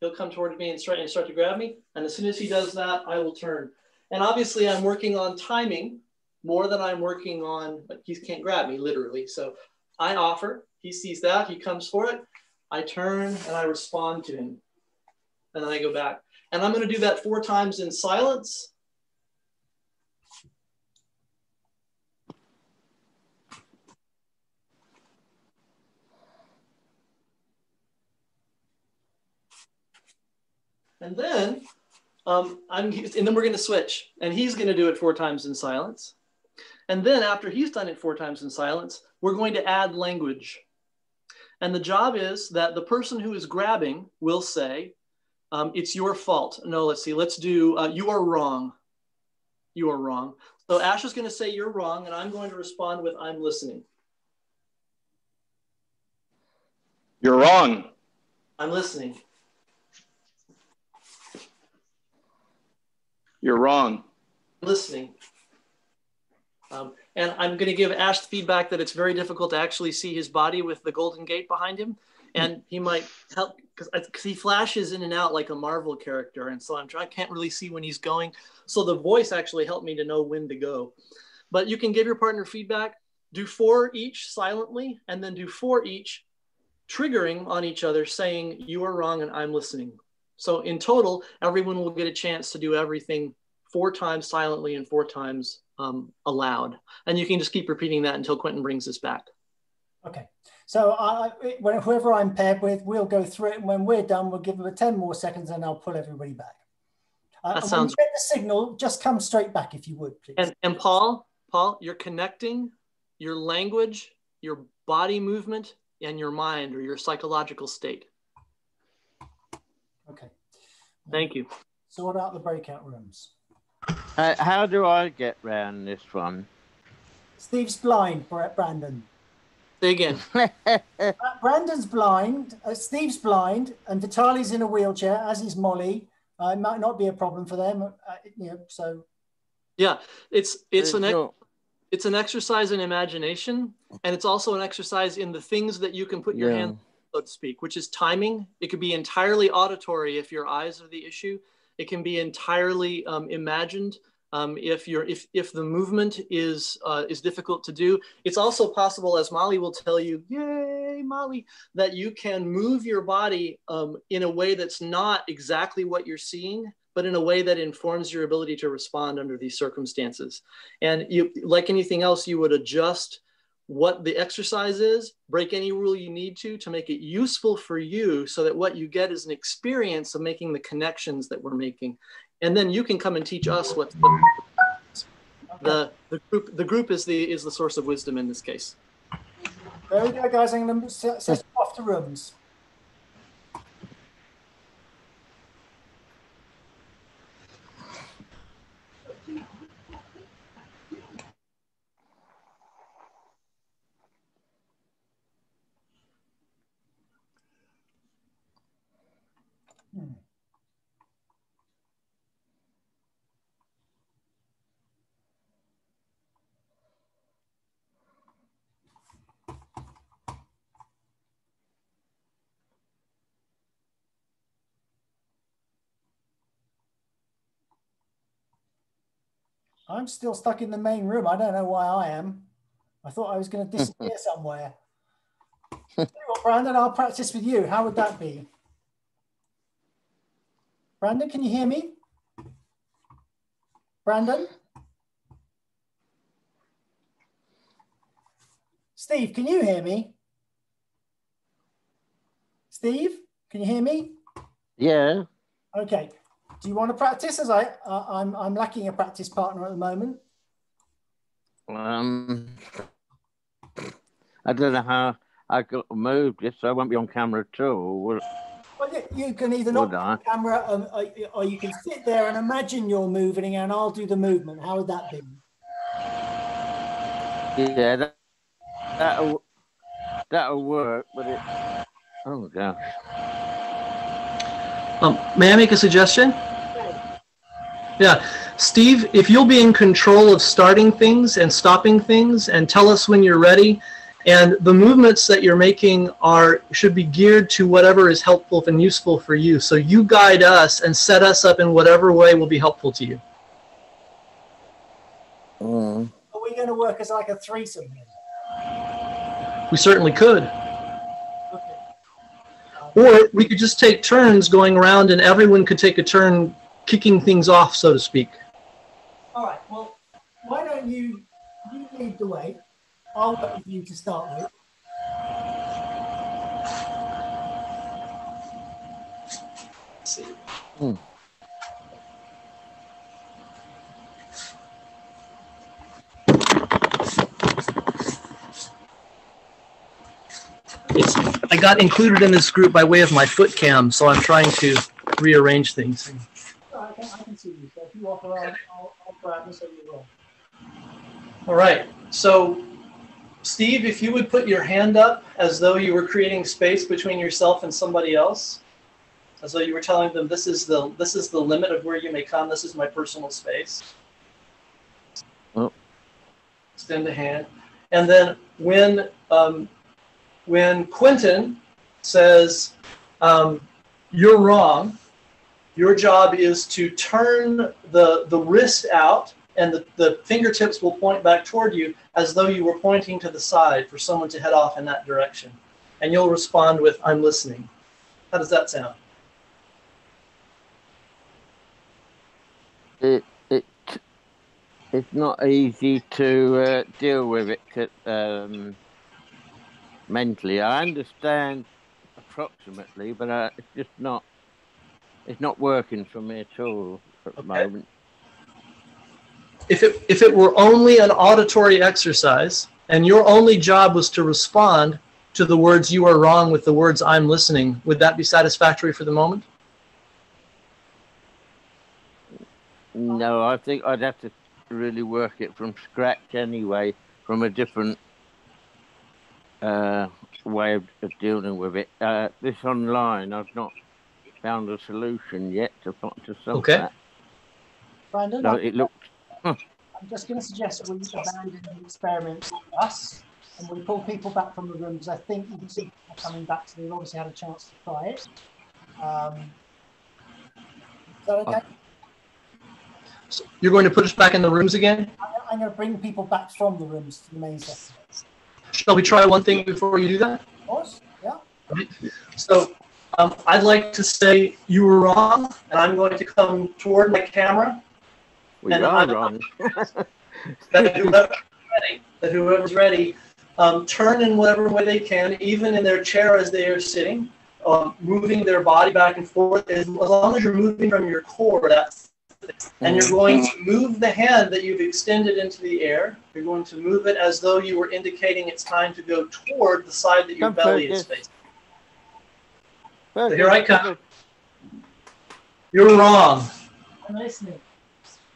He'll come toward me and start, and start to grab me. And as soon as he does that, I will turn. And obviously, I'm working on timing more than I'm working on, but he can't grab me literally. So I offer, he sees that, he comes for it. I turn and I respond to him. And then I go back. And I'm going to do that four times in silence. And then um, I'm, and then we're going to switch, and he's going to do it four times in silence. And then after he's done it four times in silence, we're going to add language. And the job is that the person who is grabbing will say, um, "It's your fault." No, let's see. Let's do. Uh, you are wrong. You are wrong. So Ash is going to say, "You're wrong," and I'm going to respond with, "I'm listening." You're wrong. I'm listening. You're wrong. Listening. Um, and I'm going to give Ash feedback that it's very difficult to actually see his body with the Golden Gate behind him. And he might help because he flashes in and out like a Marvel character. And so I'm trying, I can't really see when he's going. So the voice actually helped me to know when to go. But you can give your partner feedback, do four each silently, and then do four each triggering on each other, saying, You are wrong and I'm listening. So in total, everyone will get a chance to do everything four times silently and four times um, aloud. And you can just keep repeating that until Quentin brings us back. Okay. So I, when, whoever I'm paired with, we'll go through it. And when we're done, we'll give them 10 more seconds and I'll pull everybody back. Uh, that sounds get the signal, just come straight back if you would, please. And, and Paul, Paul, you're connecting your language, your body movement, and your mind or your psychological state. Okay. Thank you. Sort out the breakout rooms. Uh, how do I get round this one? Steve's blind, Brandon. Say again. uh, Brandon's blind, uh, Steve's blind, and Vitali's in a wheelchair, as is Molly. Uh, it might not be a problem for them. Uh, you know, so. Yeah, it's it's an it's an exercise in imagination, and it's also an exercise in the things that you can put your yeah. hand so to speak, which is timing. It could be entirely auditory if your eyes are the issue. It can be entirely um, imagined um, if you're if if the movement is uh, is difficult to do. It's also possible, as Molly will tell you, yay, Molly, that you can move your body um, in a way that's not exactly what you're seeing, but in a way that informs your ability to respond under these circumstances. And you, like anything else, you would adjust what the exercise is, break any rule you need to to make it useful for you so that what you get is an experience of making the connections that we're making. And then you can come and teach us what the, the group the group is the is the source of wisdom in this case. There we go, guys. I'm going to set, set off the rooms. I'm still stuck in the main room. I don't know why I am. I thought I was going to disappear somewhere. Brandon, I'll practice with you. How would that be? Brandon, can you hear me? Brandon? Steve, can you hear me? Steve, can you hear me? Yeah. Okay. Do you want to practice? As I, uh, I'm, I'm lacking a practice partner at the moment. Um, I don't know how I got moved this, so I won't be on camera at all. Well, you, you can either not be on camera, um, or you can sit there and imagine you're moving, and I'll do the movement. How would that be? Yeah, that, that'll that'll work, but it. Oh gosh. Um, may I make a suggestion? Yeah. Steve, if you'll be in control of starting things and stopping things and tell us when you're ready, and the movements that you're making are should be geared to whatever is helpful and useful for you. So you guide us and set us up in whatever way will be helpful to you. Mm. Are we going to work as like a threesome here? We certainly could. Okay. Or we could just take turns going around and everyone could take a turn kicking things off, so to speak. All right. Well, why don't you you lead the way? I'll work with you to start with. Let's see. Hmm. It's, I got included in this group by way of my foot cam, so I'm trying to rearrange things. All right, I can, I can see you. So if you offer, I'll, I'll, I'll grab this over you roll. All right. So, Steve, if you would put your hand up as though you were creating space between yourself and somebody else, as though you were telling them this is the this is the limit of where you may come. This is my personal space. Oh. Extend a hand, and then when um, when Quentin says um, you're wrong, your job is to turn the the wrist out and the, the fingertips will point back toward you as though you were pointing to the side for someone to head off in that direction. And you'll respond with, I'm listening. How does that sound? It it it's not easy to uh, deal with it um, mentally. I understand approximately, but uh, it's just not. It's not working for me at all at the moment. If it, if it were only an auditory exercise and your only job was to respond to the words you are wrong with the words I'm listening, would that be satisfactory for the moment? No, I think I'd have to really work it from scratch anyway, from a different uh, way of, of dealing with it. Uh, this online, I've not found a solution yet to to solve Okay. that. Brandon, So I'm, it looked I'm just going to suggest we abandon the experiment with us and we pull people back from the room because I think you can see people coming back, so they've obviously had a chance to try it. Um, is that okay? So you're going to put us back in the rooms again? I- I'm going to bring people back from the rooms to the main session. Shall we try one thing before you do that? Of course, yeah. So um, I'd like to say you were wrong, and I'm going to come toward my camera. we And are I'm- wrong. That whoever's ready, that whoever's ready um, turn in whatever way they can, even in their chair as they are sitting, um, moving their body back and forth. As, long as you're moving from your core, that's and you're going to move the hand that you've extended into the air. You're going to move it as though you were indicating it's time to go toward the side that your belly is focus. Facing. Fergus, here I come. You're wrong. I'm listening.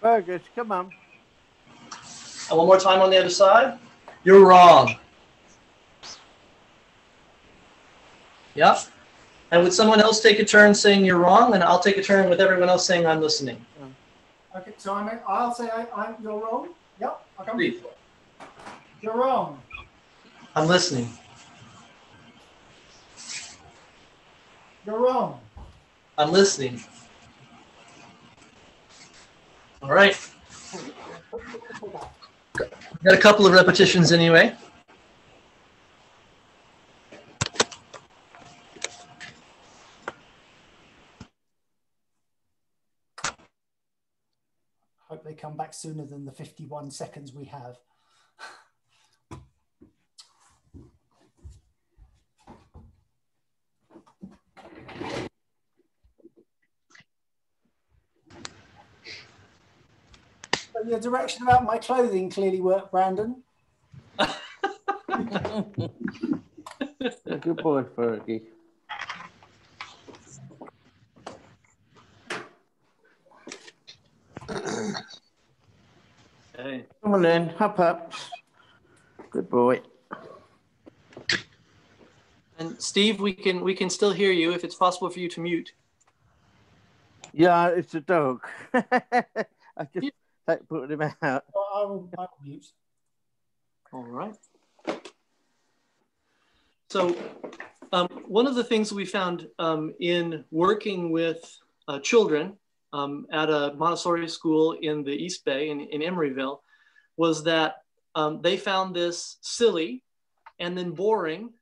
Fergus, come on. And one more time on the other side. You're wrong. Yep. And would someone else take a turn saying you're wrong, and I'll take a turn with everyone else saying I'm listening. Okay, so I'm, I'll say I, I'm, you're wrong. Yep, I'll come. Please. You're wrong. I'm listening. You're wrong. I'm listening. All right. Got a couple of repetitions anyway. Hope they come back sooner than the 51 seconds we have. Your direction about my clothing clearly worked, Brandon. Good boy, Fergie. Hey. Come on then, hop up. Good boy. And Steve, we can we can still hear you if it's possible for you to mute. Yeah, it's a dog. I just like put him out. I will, I will mute. All right. So um, one of the things we found um, in working with uh, children um, at a Montessori school in the East Bay in, in Emeryville was that um, they found this silly and then boring.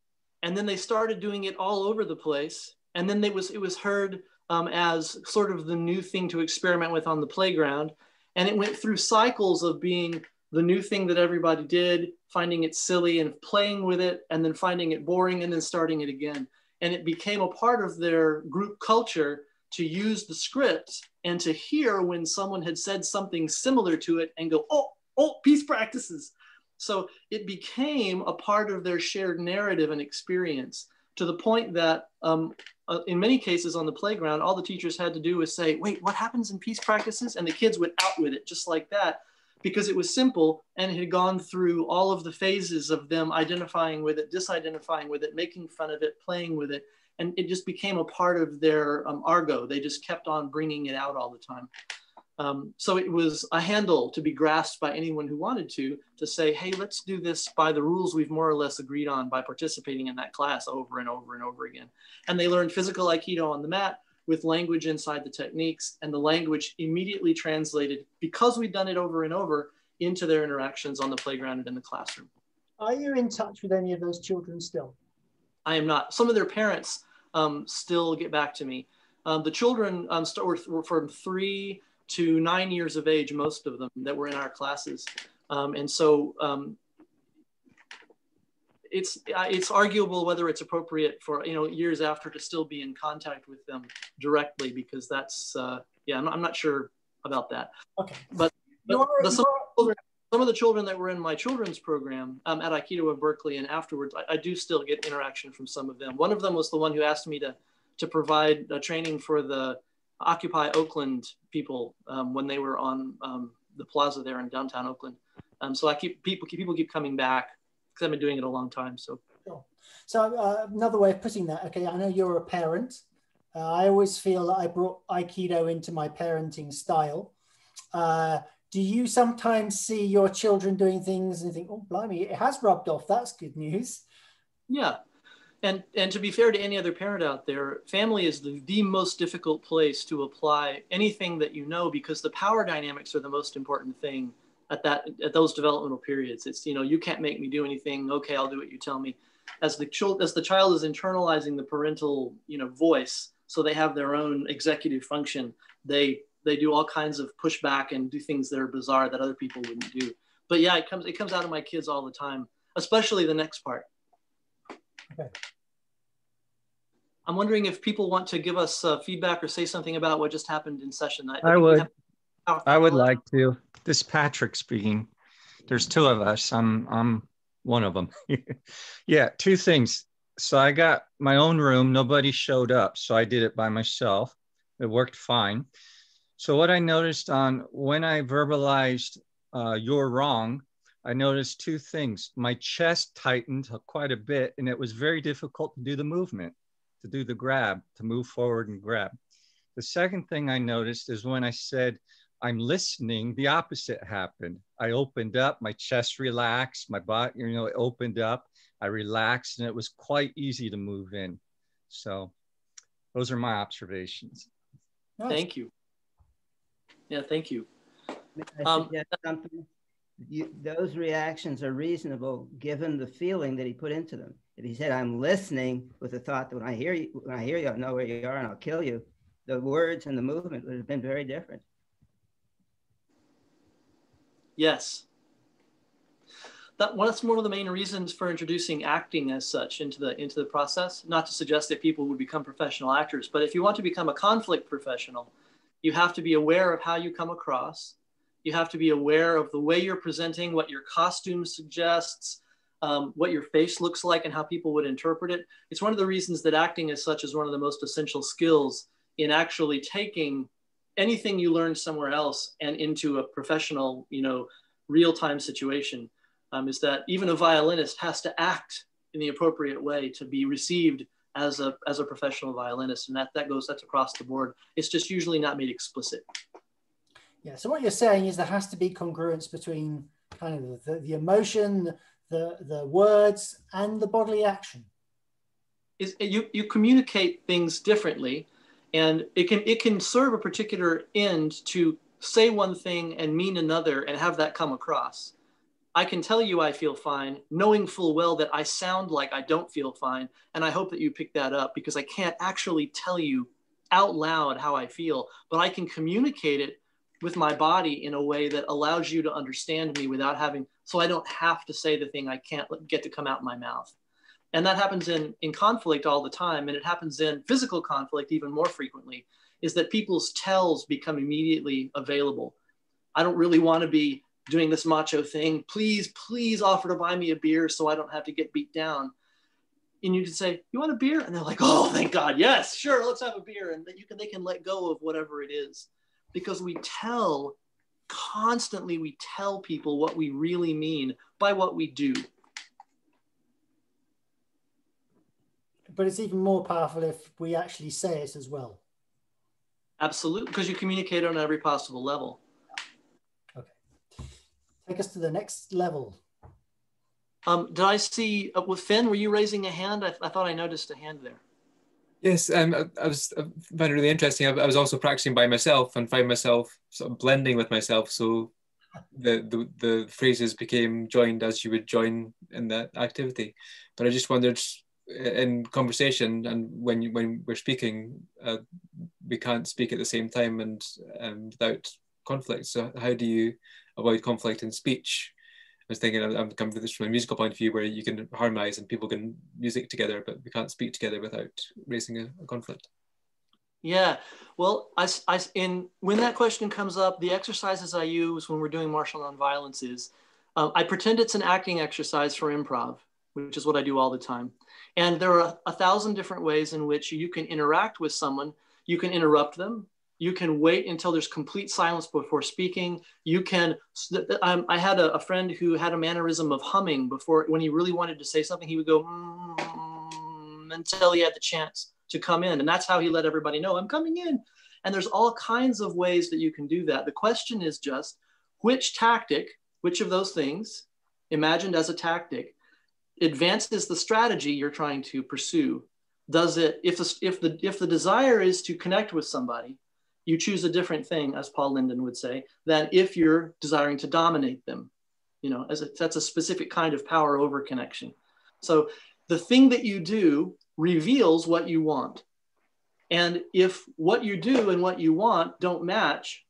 And then they started doing it all over the place. And then it was, it was heard um, as sort of the new thing to experiment with on the playground. And it went through cycles of being the new thing that everybody did, finding it silly and playing with it, and then finding it boring and then starting it again. And it became a part of their group culture to use the script and to hear when someone had said something similar to it and go, oh, oh, peace practices. So it became a part of their shared narrative and experience to the point that um, uh, in many cases on the playground, all the teachers had to do was say, wait, what happens in peace practices? And the kids went out with it just like that because it was simple and it had gone through all of the phases of them identifying with it, disidentifying with it, making fun of it, playing with it. And it just became a part of their um, argot. They just kept on bringing it out all the time. Um, so it was a handle to be grasped by anyone who wanted to, to say, hey, let's do this by the rules we've more or less agreed on by participating in that class over and over and over again. And they learned physical Aikido on the mat with language inside the techniques and the language immediately translated because we'd done it over and over into their interactions on the playground and in the classroom. Are you in touch with any of those children still? I am not. Some of their parents um, still get back to me. Um, the children um, start, were from three to nine years of age, most of them that were in our classes. Um, and so um, it's, uh, it's arguable whether it's appropriate for, you know, years after to still be in contact with them directly because that's, uh, yeah, I'm, I'm not sure about that. Okay. But, but the, some, some of the children that were in my children's program um, at Aikido of Berkeley and afterwards, I, I, do still get interaction from some of them. One of them was the one who asked me to, to provide a training for the Occupy Oakland people um, when they were on um, the plaza there in downtown Oakland. Um, so I keep people keep, people keep coming back because I've been doing it a long time. So. Sure. So uh, another way of putting that, okay, I know you're a parent. Uh, I always feel that I brought Aikido into my parenting style. Uh, do you sometimes see your children doing things and think, oh, blimey, it has rubbed off. That's good news. Yeah, and and to be fair to any other parent out there family is the, the most difficult place to apply anything that you know because the power dynamics are the most important thing at that at those developmental periods. It's you know you can't make me do anything. Okay i'll do what you tell me. As the child as the child is internalizing the parental you know voice so they have their own executive function they they do all kinds of pushback and do things that are bizarre that other people wouldn't do. But yeah it comes it comes out of my kids all the time especially the next part. Okay. I'm wondering if people want to give us uh, feedback or say something about what just happened in session. I, I would. Have... I would like to. This Patrick speaking. There's two of us. I'm I'm one of them. yeah, two things. So I got my own room. Nobody showed up, so I did it by myself. It worked fine. So what I noticed on when I verbalized uh, "you're wrong," I noticed two things. My chest tightened quite a bit, and it was very difficult to do the movement, to do the grab, to move forward and grab. The second thing I noticed is when I said, I'm listening, the opposite happened. I opened up, my chest relaxed, my body, you know, it opened up. I relaxed, and it was quite easy to move in. So, those are my observations. Thank you. Yeah, thank you. Um, something? You, those reactions are reasonable given the feeling that he put into them. If he said, "I'm listening," with the thought that when I hear you, when I hear you, I know where you are and I'll kill you, the words and the movement would have been very different. Yes. That, well, that's one of the main reasons for introducing acting as such into the into the process. Not to suggest that people would become professional actors, but if you want to become a conflict professional, you have to be aware of how you come across you have to be aware of the way you're presenting, what your costume suggests, um, what your face looks like, and how people would interpret it. It's one of the reasons that acting as such is one of the most essential skills in actually taking anything you learned somewhere else and into a professional, you know, real-time situation. Um, is that even a violinist has to act in the appropriate way to be received as a as a professional violinist, and that that goes that's across the board. It's just usually not made explicit. Yeah. So what you're saying is there has to be congruence between kind of the, the emotion, the the words, and the bodily action. Is you you communicate things differently, and it can it can serve a particular end to say one thing and mean another and have that come across. I can tell you I feel fine, knowing full well that I sound like I don't feel fine. And I hope that you pick that up because I can't actually tell you out loud how I feel, but I can communicate it with my body in a way that allows you to understand me without having, so I don't have to say the thing I can't get to come out my mouth. And that happens in, in conflict all the time. And it happens in physical conflict even more frequently, is that people's tells become immediately available. I don't really want to be doing this macho thing. Please, please offer to buy me a beer so I don't have to get beat down. And you can say, "You want a beer?" And they're like, "Oh, thank God, yes, sure, let's have a beer." And then you can they can let go of whatever it is, because we tell constantly. We tell people what we really mean by what we do. But it's even more powerful if we actually say it as well. Absolutely, because you communicate on every possible level. Okay. Take us to the next level. Um, did I see uh, with Finn? Were you raising a hand? I, I thought I noticed a hand there. Yes, um, I, was I found it really interesting. I, was also practicing by myself and found myself sort of blending with myself. So the, the the phrases became joined as you would join in that activity. But I just wondered, in conversation and when you, when we're speaking, uh, we can't speak at the same time and um, without conflict. So how do you avoid conflict in speech. I was thinking I'm coming from this from a musical point of view where you can harmonize and people can music together, but we can't speak together without raising a, a conflict. Yeah, well, I, I, in when that question comes up, the exercises I use when we're doing martial nonviolence is um, I pretend it's an acting exercise for improv, which is what I do all the time. And there are a, a thousand different ways in which you can interact with someone. You can interrupt them. You can wait until there's complete silence before speaking. You can, um, I had a, a, friend who had a mannerism of humming before, when he really wanted to say something, he would go mm, until he had the chance to come in. And that's how he let everybody know, I'm coming in. And there's all kinds of ways that you can do that. The question is just which tactic, which of those things, imagined as a tactic, advances the strategy you're trying to pursue does it if the, if the if the desire is to connect with somebody you choose a different thing, as Paul Linden would say, than if you're desiring to dominate them. You know, as a, that's a specific kind of power over connection. So the thing that you do reveals what you want. And if what you do and what you want don't match,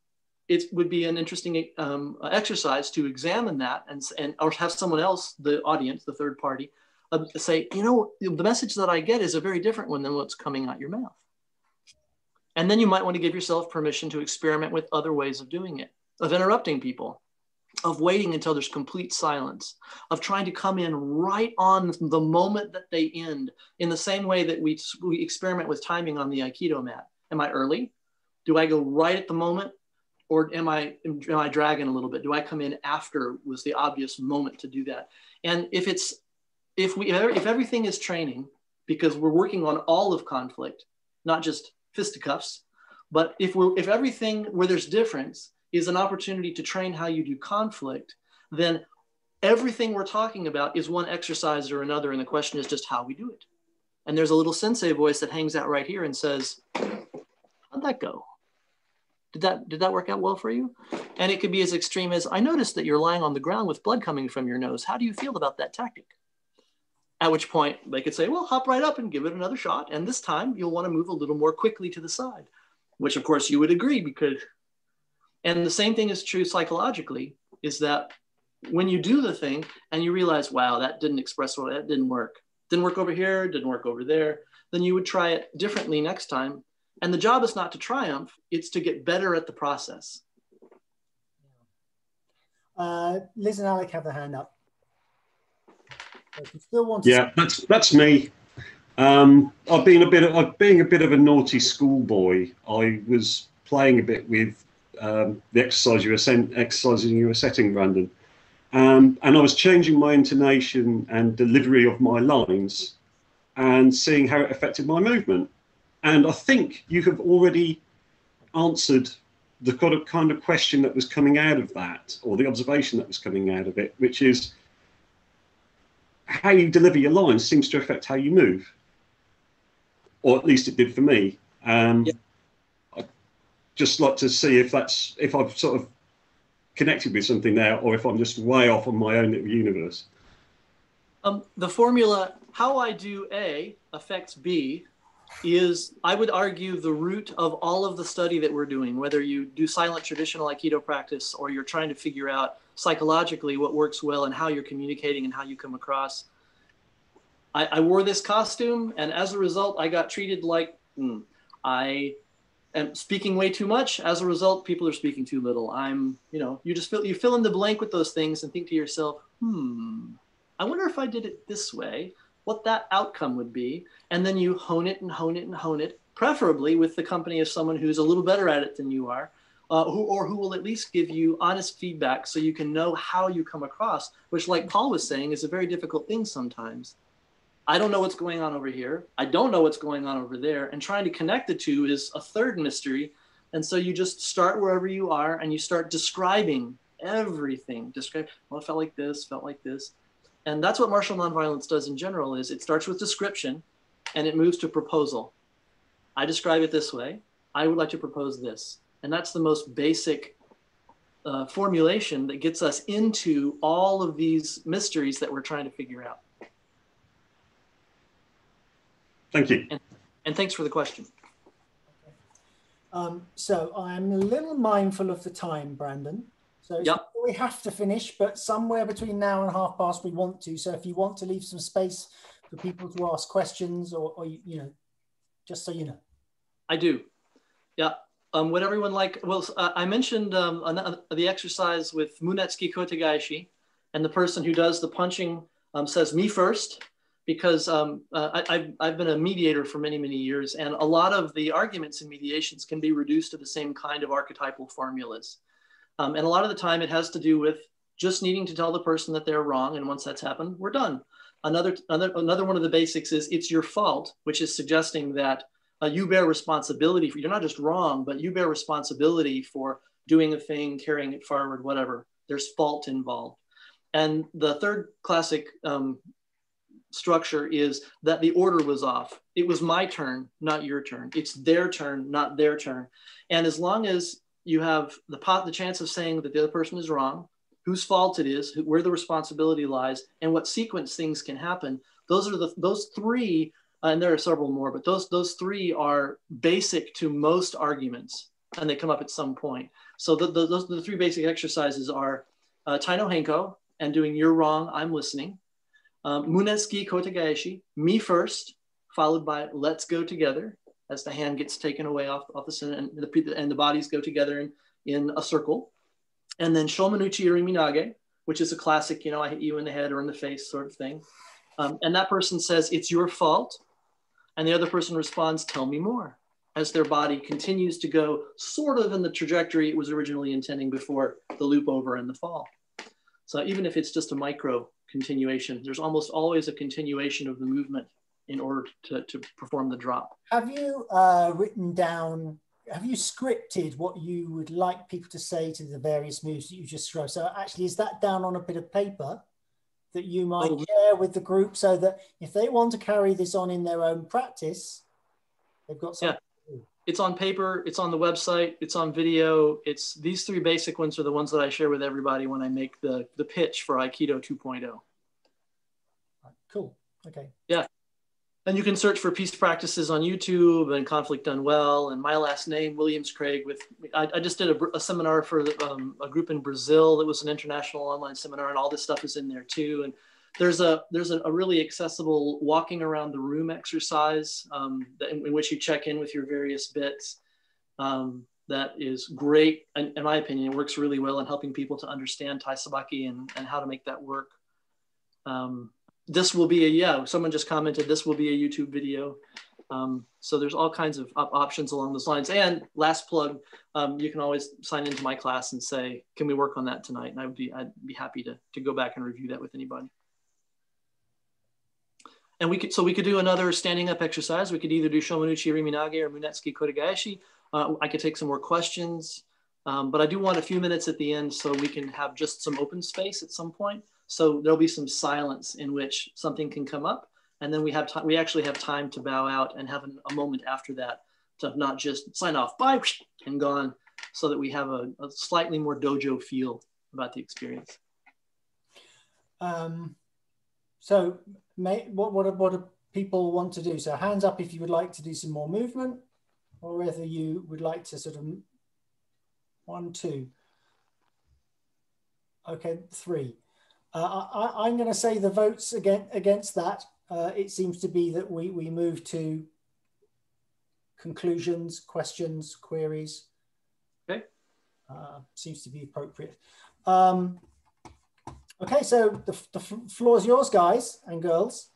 it would be an interesting um, exercise to examine that and, and or have someone else, the audience, the third party, uh, say, you know, the message that I get is a very different one than what's coming out your mouth. And then you might want to give yourself permission to experiment with other ways of doing it, of interrupting people, of waiting until there's complete silence, of trying to come in right on the moment that they end, in the same way that we, we experiment with timing on the Aikido mat. Am I early? Do I go right at the moment? Or am I, am I dragging a little bit? Do I come in after was the obvious moment to do that? And if it's, if we, if everything is training, because we're working on all of conflict, not just fisticuffs. But if we're if everything where there's difference is an opportunity to train how you do conflict, then everything we're talking about is one exercise or another, and the question is just how we do it. And there's a little sensei voice that hangs out right here and says, How'd that go? Did that did that work out well for you? And it could be as extreme as I noticed that you're lying on the ground with blood coming from your nose. How do you feel about that tactic? At which point they could say, well, hop right up and give it another shot. And this time you'll want to move a little more quickly to the side, which of course you would agree because, and the same thing is true psychologically, is that when you do the thing and you realize, wow, that didn't express well, that didn't work. Didn't work over here, didn't work over there. Then you would try it differently next time. And the job is not to triumph, it's to get better at the process. Uh, Liz and Alec have their hand up yeah, that's that's me. Um, I've been a bit of I've being a bit of a naughty schoolboy. I was playing a bit with um, the exercise you were sen- exercising you were setting, Brandon, um, and I was changing my intonation and delivery of my lines, and seeing how it affected my movement. And I think you have already answered the kind of kind of question that was coming out of that, or the observation that was coming out of it, which is how you deliver your lines seems to affect how you move, or at least it did for me. Um, yeah. I'd just like to see if that's if I've sort of connected with something there, or if I'm just way off on my own little universe. Um, the formula how I do A affects B is I would argue the root of all of the study that we're doing, whether you do silent traditional Aikido practice or you're trying to figure out psychologically what works well and how you're communicating and how you come across. I, I wore this costume, and as a result, I got treated like hmm, I am speaking way too much. As a result, people are speaking too little. I'm, you know, you just fill you fill in the blank with those things and think to yourself, hmm, I wonder if I did it this way, what that outcome would be, and then you hone it and hone it and hone it, preferably with the company of someone who's a little better at it than you are uh, who, or who will at least give you honest feedback so you can know how you come across, which, like Paul was saying, is a very difficult thing sometimes. I don't know what's going on over here. I don't know what's going on over there. And trying to connect the two is a third mystery. And so you just start wherever you are and you start describing everything. Describe, well, it felt like this, felt like this. And that's what martial nonviolence does in general is it starts with description and it moves to proposal. I describe it this way. I would like to propose this. And that's the most basic uh, formulation that gets us into all of these mysteries that we're trying to figure out. Thank you. And, and thanks for the question. Um, so I'm a little mindful of the time, Brandon. So yep. we have to finish, but somewhere between now and half past we want to. So if you want to leave some space for people to ask questions or, or you know, just so you know. I do. Yeah. Um, would everyone like, well, uh, I mentioned um, uh, the exercise with Munetsuki Kotegaeshi, and the person who does the punching um, says me first, because um, uh, I, have been a mediator for many, many years, and a lot of the arguments in mediations can be reduced to the same kind of archetypal formulas. Um, and a lot of the time it has to do with just needing to tell the person that they're wrong, and once that's happened, we're done. Another, another, another one of the basics is it's your fault, which is suggesting that uh, you bear responsibility for, you're not just wrong, but you bear responsibility for doing a thing, carrying it forward, whatever. There's fault involved. And the third classic um, structure is that the order was off. It was my turn, not your turn. It's their turn, not their turn. And as long as you have the pot, the chance of saying that the other person is wrong, whose fault it is, where the responsibility lies, and what sequence things can happen. Those are the those three uh, and there are several more, but those those three are basic to most arguments, and they come up at some point. So the, the those the three basic exercises are uh, Taino Henko and doing "You're wrong, I'm listening." Um, Munetsuki Kotegaeshi, me first, followed by "Let's go together" as the hand gets taken away off, off the center and the, and the bodies go together in, in a circle. And then Shomenuchi Iriminage, which is a classic, you know, I hit you in the head or in the face sort of thing. Um, and that person says, it's your fault. And the other person responds, Tell me more, as their body continues to go sort of in the trajectory it was originally intending before the loop over and the fall. So even if it's just a micro continuation, there's almost always a continuation of the movement in order to, to perform the drop. Have you uh, written down, have you scripted what you would like people to say to the various moves that you just throw? So actually, is that down on a bit of paper? that you might oh. share with the group so that if they want to carry this on in their own practice, they've got something. Yeah. It's on paper, it's on the website, it's on video. It's these three basic ones are the ones that I share with everybody when I make the, the pitch for Aikido 2.0. Cool. Okay. Yeah. And you can search for peace practices on YouTube and conflict done well. And my last name, Williamscraig. With I, I just did a, a, seminar for um, a group in Brazil. that was an international online seminar, and all this stuff is in there too. And there's a there's a, a really accessible walking around the room exercise um, that, in, in, which you check in with your various bits. Um, that is great, and in my opinion, it works really well in helping people to understand Tai Sabaki and, and how to make that work. Um, this will be a yeah someone just commented this will be a youtube video. Um, so there's all kinds of op options along those lines. And last plug um, you can always sign into my class and say can we work on that tonight? And i would be i'd be happy to, to go back and review that with anybody. And we could so we could do another standing up exercise. We could either do shomenuchi iriminage or munetsuki kotegaeshi uh, i could take some more questions. Um, but I do want a few minutes at the end so we can have just some open space at some point. So there'll be some silence in which something can come up. And then we have time, we actually have time to bow out and have an, a moment after that to not just sign off, bye, and gone, so that we have a, a slightly more dojo feel about the experience. Um, so may, what, what, what do people want to do? So hands up if you would like to do some more movement or whether you would like to sort of one, two. Okay, three. Uh, I, am going to say the votes again, against that. Uh, it seems to be that we, we move to conclusions, questions, queries. Okay. Uh, seems to be appropriate. Um, okay, so the, the floor is yours, guys and girls.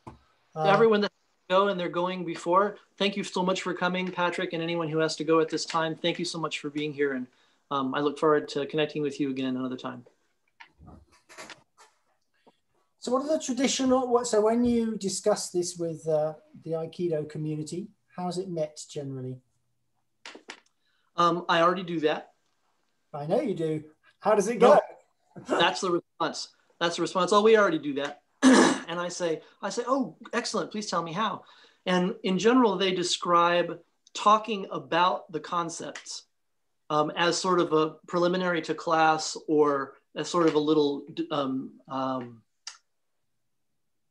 Uh, Everyone that go and they're going before, thank you so much for coming, Patrick, and anyone who has to go at this time. Thank you so much for being here. And um, I look forward to connecting with you again another time. So what are the traditional, what, so when you discuss this with uh, the Aikido community, how's it met generally? Um, I already do that. I know you do. How does it go? No, that's the response. That's the response. Oh, we already do that. and I say, I say, oh, excellent. Please tell me how. And in general, they describe talking about the concepts um, as sort of a preliminary to class or as sort of a little um, um,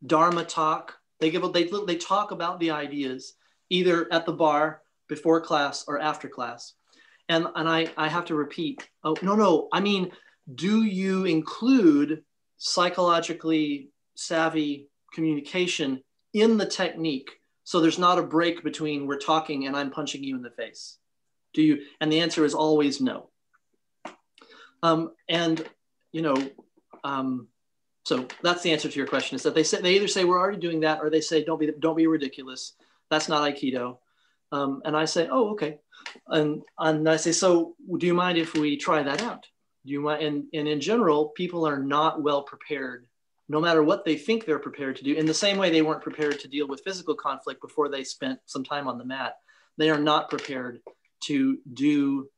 Dharma talk. They give they they talk about the ideas either at the bar before class or after class, and and I I have to repeat. Oh no no I mean do you include psychologically savvy communication in the technique so there's not a break between we're talking and I'm punching you in the face. Do you? And the answer is always no. Um, and you know, um, so that's the answer to your question. Is that they say they either say we're already doing that, or they say don't be don't be ridiculous. That's not Aikido. Um, and I say, oh, okay. And and I say, so do you mind if we try that out? Do you mind? And and in general, people are not well prepared, no matter what they think they're prepared to do. In the same way, they weren't prepared to deal with physical conflict before they spent some time on the mat. They are not prepared to do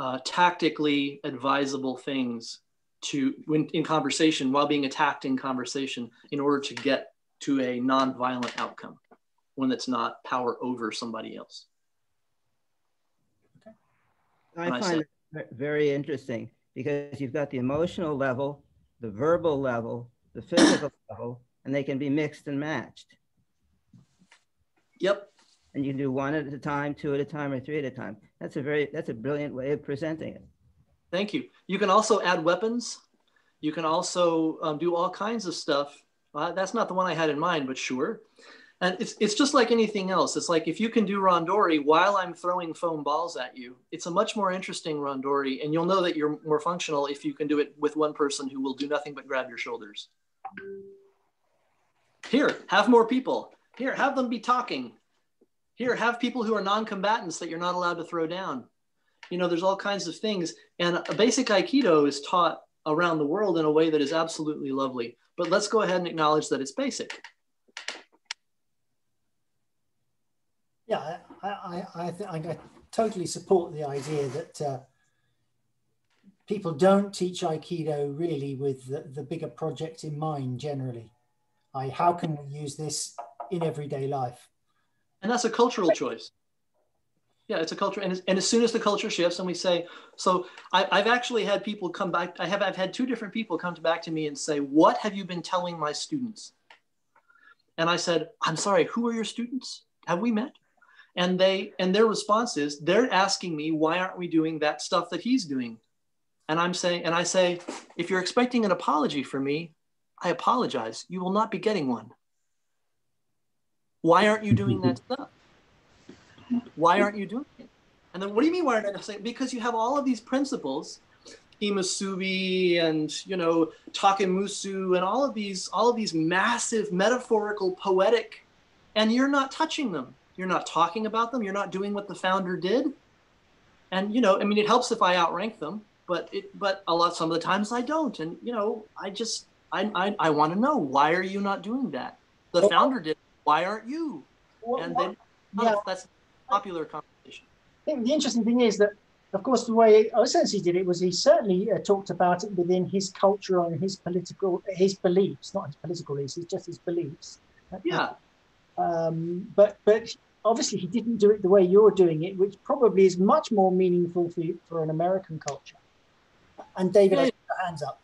uh, tactically advisable things to when in conversation while being attacked in conversation in order to get to a non-violent outcome one that's not power over somebody else okay. i and find it very interesting because you've got the emotional level the verbal level the physical level and they can be mixed and matched yep and you can do one at a time, two at a time, or three at a time. That's a very that's a brilliant way of presenting it. Thank you. You can also add weapons. You can also um, do all kinds of stuff. Uh, that's not the one I had in mind, but sure. And it's, it's just like anything else. It's like if you can do randori while I'm throwing foam balls at you, it's a much more interesting randori. And you'll know that you're more functional if you can do it with one person who will do nothing but grab your shoulders. Here, have more people. Here, have them be talking. Here, have people who are non-combatants that you're not allowed to throw down. You know, there's all kinds of things. And a basic Aikido is taught around the world in a way that is absolutely lovely. But let's go ahead and acknowledge that it's basic. Yeah, I, I, I, I totally support the idea that uh, people don't teach Aikido really with the, the bigger project in mind generally. I, how can we use this in everyday life? And that's a cultural choice. Yeah, it's a culture. And, and as soon as the culture shifts and we say, so I, have actually had people come back, I have, I've had two different people come back to me and say, what have you been telling my students? And I said, I'm sorry, who are your students? Have we met? And they, and their response is, they're asking me, why aren't we doing that stuff that he's doing? And I'm saying, and I say, if you're expecting an apology from me, I apologize. You will not be getting one. Why aren't you doing that stuff? Why aren't you doing it? And then what do you mean why aren't I saying? Because you have all of these principles, Imusubi and you know Takemusu and all of these all of these massive metaphorical poetic, and you're not touching them. You're not talking about them. You're not doing what the founder did. And you know, I mean, it helps if I outrank them, but it but a lot some of the times I don't. And you know, I just I I, I want to know why are you not doing that? The founder did why aren't you? and then oh, yeah. that's popular conversation. I think the interesting thing is that of course, the way Osensei did it was he certainly uh, talked about it within his culture and his political, his beliefs, not his political beliefs, it's just his beliefs. Yeah. Um, but but obviously he didn't do it the way you're doing it, which probably is much more meaningful for for an American culture. And David, yeah. hands up.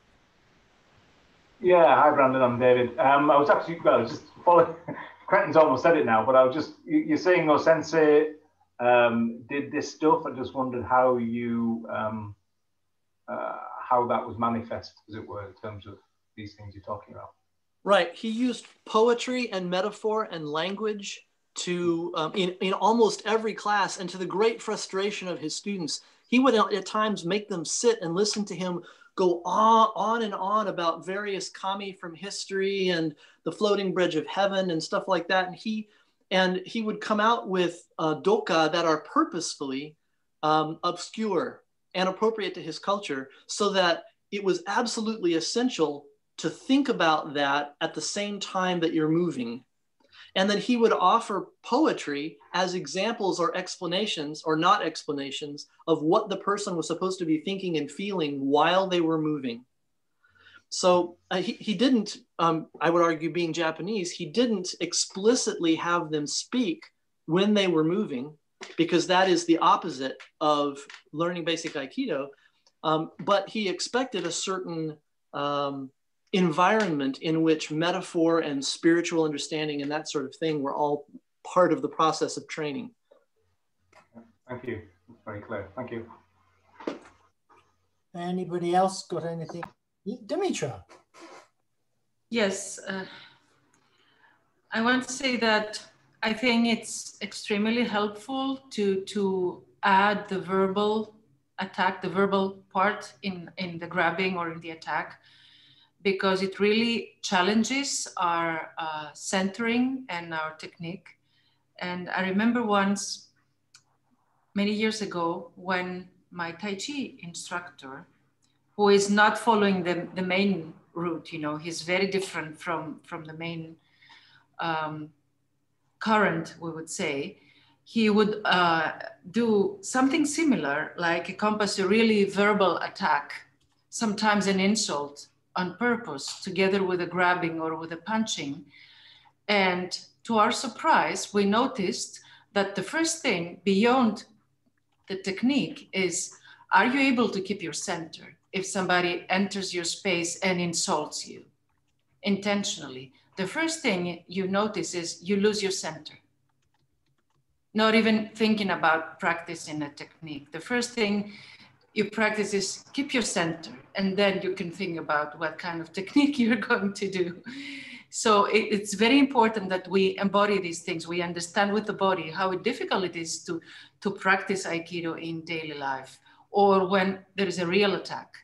Yeah, hi Brandon, I'm David. Um, I was actually well, just following. Quentin's almost said it now, but I was just you're saying Osensei um, did this stuff. I just wondered how you um, uh, how that was manifest, as it were, in terms of these things you're talking about. Right. He used poetry and metaphor and language to um, in, in almost every class, and to the great frustration of his students, he would at times make them sit and listen to him go on, on and on about various kami from history and the floating bridge of heaven and stuff like that. And he and he would come out with uh, doka that are purposefully um, obscure and appropriate to his culture so that it was absolutely essential to think about that at the same time that you're moving. And then he would offer poetry as examples or explanations or not explanations of what the person was supposed to be thinking and feeling while they were moving so uh, he, he didn't, um, I would argue, being Japanese, he didn't explicitly have them speak when they were moving, because that is the opposite of learning basic Aikido. Um, but he expected a certain um, environment in which metaphor and spiritual understanding and that sort of thing were all part of the process of training. Thank you. very clear. Thank you. Anybody else got anything Dimitra. Yes, uh, I want to say that I think it's extremely helpful to to add the verbal attack, the verbal part in in the grabbing or in the attack, because it really challenges our uh, centering and our technique. And I remember once, many years ago, when my Tai Chi instructor who is not following the, the main route. You know, he's very different from, from the main um, current, we would say. He would uh, do something similar, like encompass a really verbal attack, sometimes an insult on purpose, together with a grabbing or with a punching. And to our surprise, we noticed that the first thing beyond the technique is are you able to keep your center? If somebody enters your space and insults you intentionally, the first thing you notice is you lose your center. Not even thinking about practicing a technique. The first thing you practice is keep your center, and then you can think about what kind of technique you're going to do. So it, it's very important that we embody these things. We understand with the body how difficult it is to, to practice Aikido in daily life or when there is a real attack.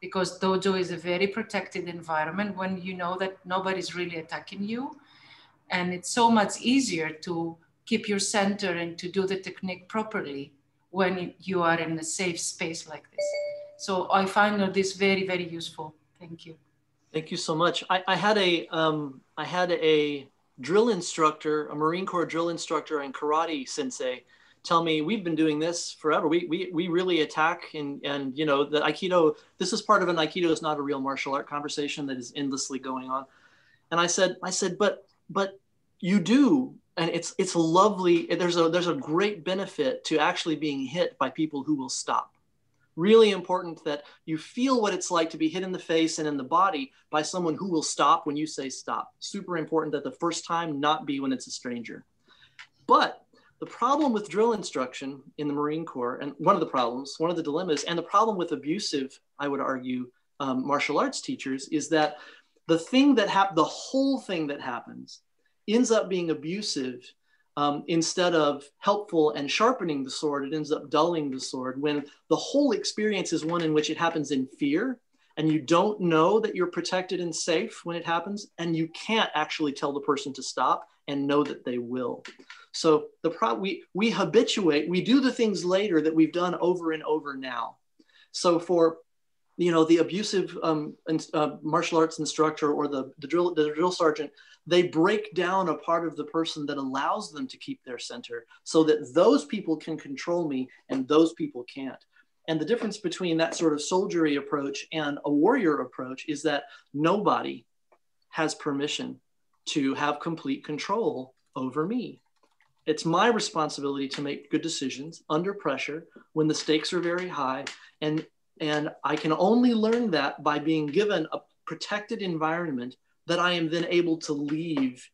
Because dojo is a very protected environment when you know that nobody's really attacking you. And it's so much easier to keep your center and to do the technique properly when you are in a safe space like this. So I find this very, very useful. Thank you. Thank you so much. I, I had a um, I had a drill instructor, a Marine Corps drill instructor and karate sensei tell me we've been doing this forever. We, we, we really attack and, and, you know, the Aikido, this is part of an Aikido is not a real martial art conversation that is endlessly going on. And I said, I said, but, but you do. And it's, it's lovely. There's a, there's a great benefit to actually being hit by people who will stop. Really important that you feel what it's like to be hit in the face and in the body by someone who will stop when you say stop. Super important that the first time not be when it's a stranger. But the problem with drill instruction in the Marine Corps, and one of the problems, one of the dilemmas, and the problem with abusive, I would argue, um, martial arts teachers is that the thing that hap- the whole thing that happens ends up being abusive um, instead of helpful and sharpening the sword. It ends up dulling the sword when the whole experience is one in which it happens in fear and you don't know that you're protected and safe when it happens, and you can't actually tell the person to stop and know that they will. So the we we habituate, we do the things later that we've done over and over now. So for you know, the abusive um, uh, martial arts instructor or the, the, drill, the drill sergeant, they break down a part of the person that allows them to keep their center so that those people can control me and those people can't. And the difference between that sort of soldiery approach and a warrior approach is that nobody has permission to have complete control over me. It's my responsibility to make good decisions under pressure when the stakes are very high and and I can only learn that by being given a protected environment that I am then able to leave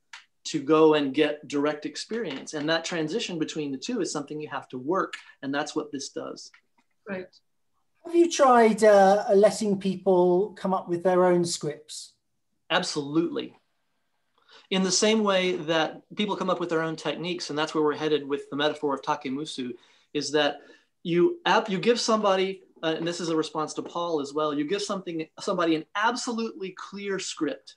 to go and get direct experience. And that transition between the two is something you have to work. And that's what this does. Right. Have you tried uh, letting people come up with their own scripts? Absolutely. In the same way that people come up with their own techniques, and that's where we're headed with the metaphor of takemusu, is that you, you give somebody uh, and this is a response to Paul as well. You give something somebody an absolutely clear script.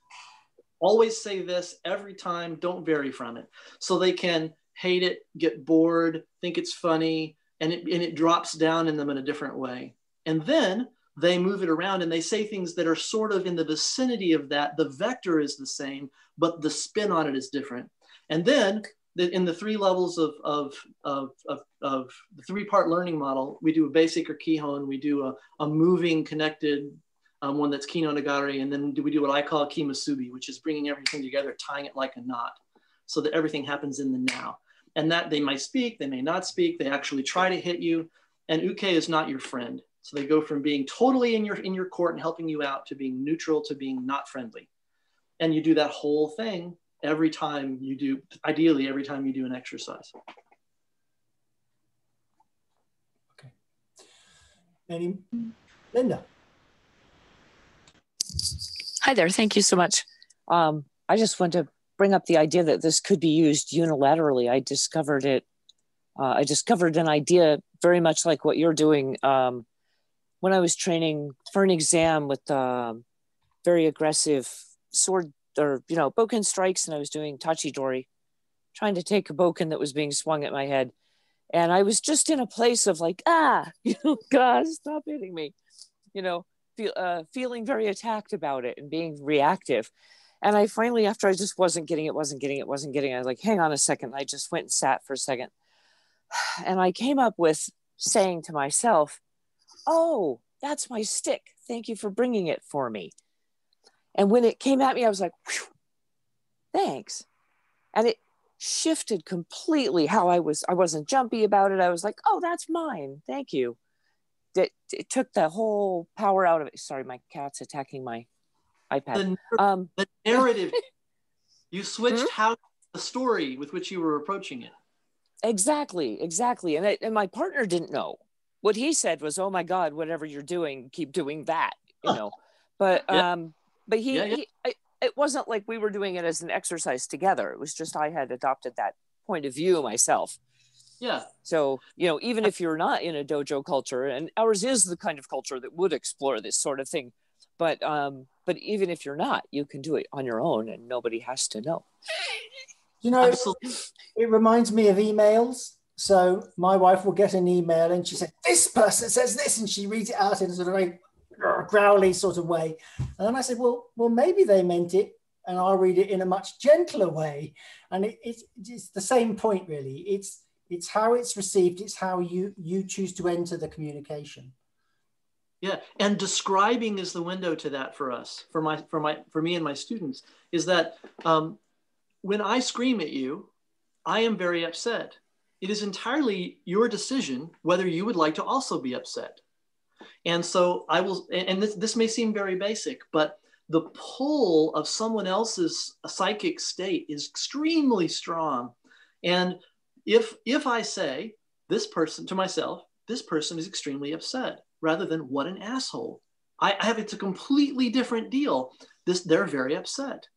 Always say this every time. Don't vary from it, so they can hate it, get bored, think it's funny, and it and it drops down in them in a different way. And then they move it around and they say things that are sort of in the vicinity of that. The vector is the same, but the spin on it is different. And then in the three levels of, of, of, of, of the three part learning model, we do a basic or Kihon, we do a, a moving connected um, one that's Ki no Nagare, and then do we do what I call Kimusubi, which is bringing everything together, tying it like a knot so that everything happens in the now. And that they might speak, they may not speak, they actually try to hit you. And Uke is not your friend. So they go from being totally in your, in your court and helping you out to being neutral to being not friendly. And you do that whole thing every time you do, ideally, every time you do an exercise. Okay. Any, Linda. Hi there. Thank you so much. Um, I just want to bring up the idea that this could be used unilaterally. I discovered it. Uh, I discovered an idea very much like what you're doing um, when I was training for an exam with uh, very aggressive sword or you know bokken strikes and i was doing tachidori trying to take a bokken that was being swung at my head. And i was just in a place of like ah you know god stop hitting me you know feel, uh, feeling very attacked about it and being reactive. And i finally after i just wasn't getting it wasn't getting it wasn't getting it i was like hang on a second i just went and sat for a second. And i came up with saying to myself oh that's my stick thank you for bringing it for me and when it came at me, I was like, thanks. And it shifted completely how I was. I wasn't jumpy about it. I was like, oh, that's mine. Thank you. It, it took the whole power out of it. Sorry, my cat's attacking my iPad. The, um, the narrative, you switched hmm? how the story with which you were approaching it. Exactly, exactly. And, I, and my partner didn't know. What he said was, oh my God, whatever you're doing, keep doing that, you know. But yeah. um, but he, yeah, yeah. he it wasn't like we were doing it as an exercise together it was just i had adopted that point of view myself yeah so you know even if you're not in a dojo culture and ours is the kind of culture that would explore this sort of thing but um but even if you're not you can do it on your own and nobody has to know you know Absolutely. it reminds me of emails so my wife will get an email and she said this person says this and she reads it out in a sort of very growly sort of way. And then I said, well, well, maybe they meant it, and I'll read it in a much gentler way. And it, it, it's the same point, really. It's it's how it's received. It's how you you choose to enter the communication. Yeah, and describing is the window to that for us, for my for my for me and my students, is that um, when I scream at you, I am very upset. It is entirely your decision whether you would like to also be upset. And so I will, and this, this may seem very basic, but the pull of someone else's psychic state is extremely strong. And if, if I say this person to myself, this person is extremely upset rather than what an asshole. I, I have, it's a completely different deal. This, they're very upset.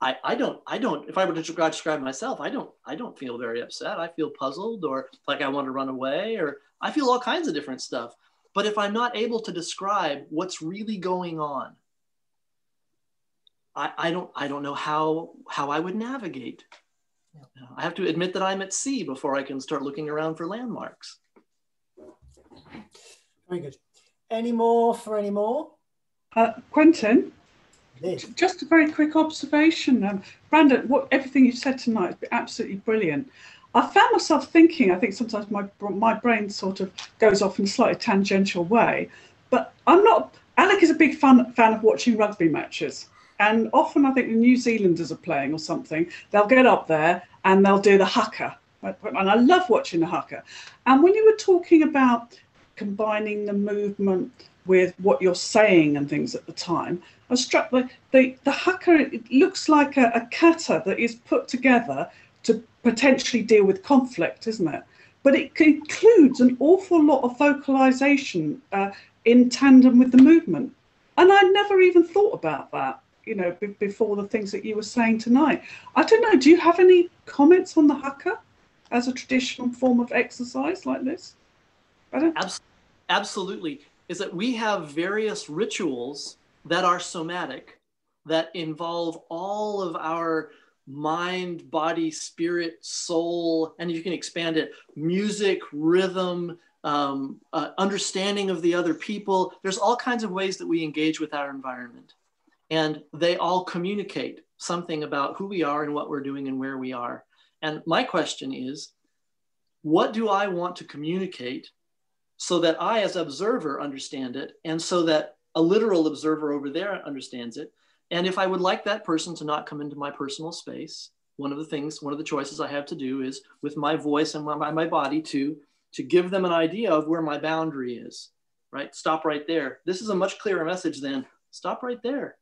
I, I don't I don't if I were to describe myself I don't I don't feel very upset I feel puzzled or like I want to run away or I feel all kinds of different stuff but if I'm not able to describe what's really going on, I, I don't I don't know how how I would navigate. Yeah. I have to admit that I'm at sea before I can start looking around for landmarks. Very good. any more for any more? Uh, Quentin, Liz. Just a very quick observation. Um, Brandon, what everything you've said tonight has been absolutely brilliant. I found myself thinking, I think sometimes my my brain sort of goes off in a slightly tangential way, but I'm not. Alec is a big fan fan of watching rugby matches, and often I think the New Zealanders are playing or something. They'll get up there and they'll do the haka, and I love watching the haka. And when you were talking about combining the movement with what you're saying and things at the time, I was struck by the the haka. It looks like a, a kata that is put together to potentially deal with conflict, isn't it? But it includes an awful lot of vocalization uh, in tandem with the movement. And I never even thought about that, you know, b- before the things that you were saying tonight. I don't know, do you have any comments on the haka as a traditional form of exercise like this? I don't... Absolutely. Is that we have various rituals that are somatic that involve all of our mind, body, spirit, soul, and you can expand it music, rhythm, um, uh, understanding of the other people. There's all kinds of ways that we engage with our environment. And they all communicate something about who we are and what we're doing and where we are. And my question is what do I want to communicate so that I, as observer, understand it, and so that a literal observer over there understands it? And if I would like that person to not come into my personal space, one of the things, one of the choices I have to do is with my voice and my, my body to, to give them an idea of where my boundary is, right? Stop right there. This is a much clearer message than stop right there.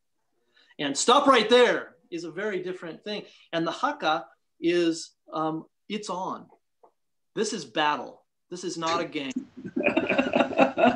And stop right there is a very different thing. And the haka is, um, it's on. This is battle. This is not a game.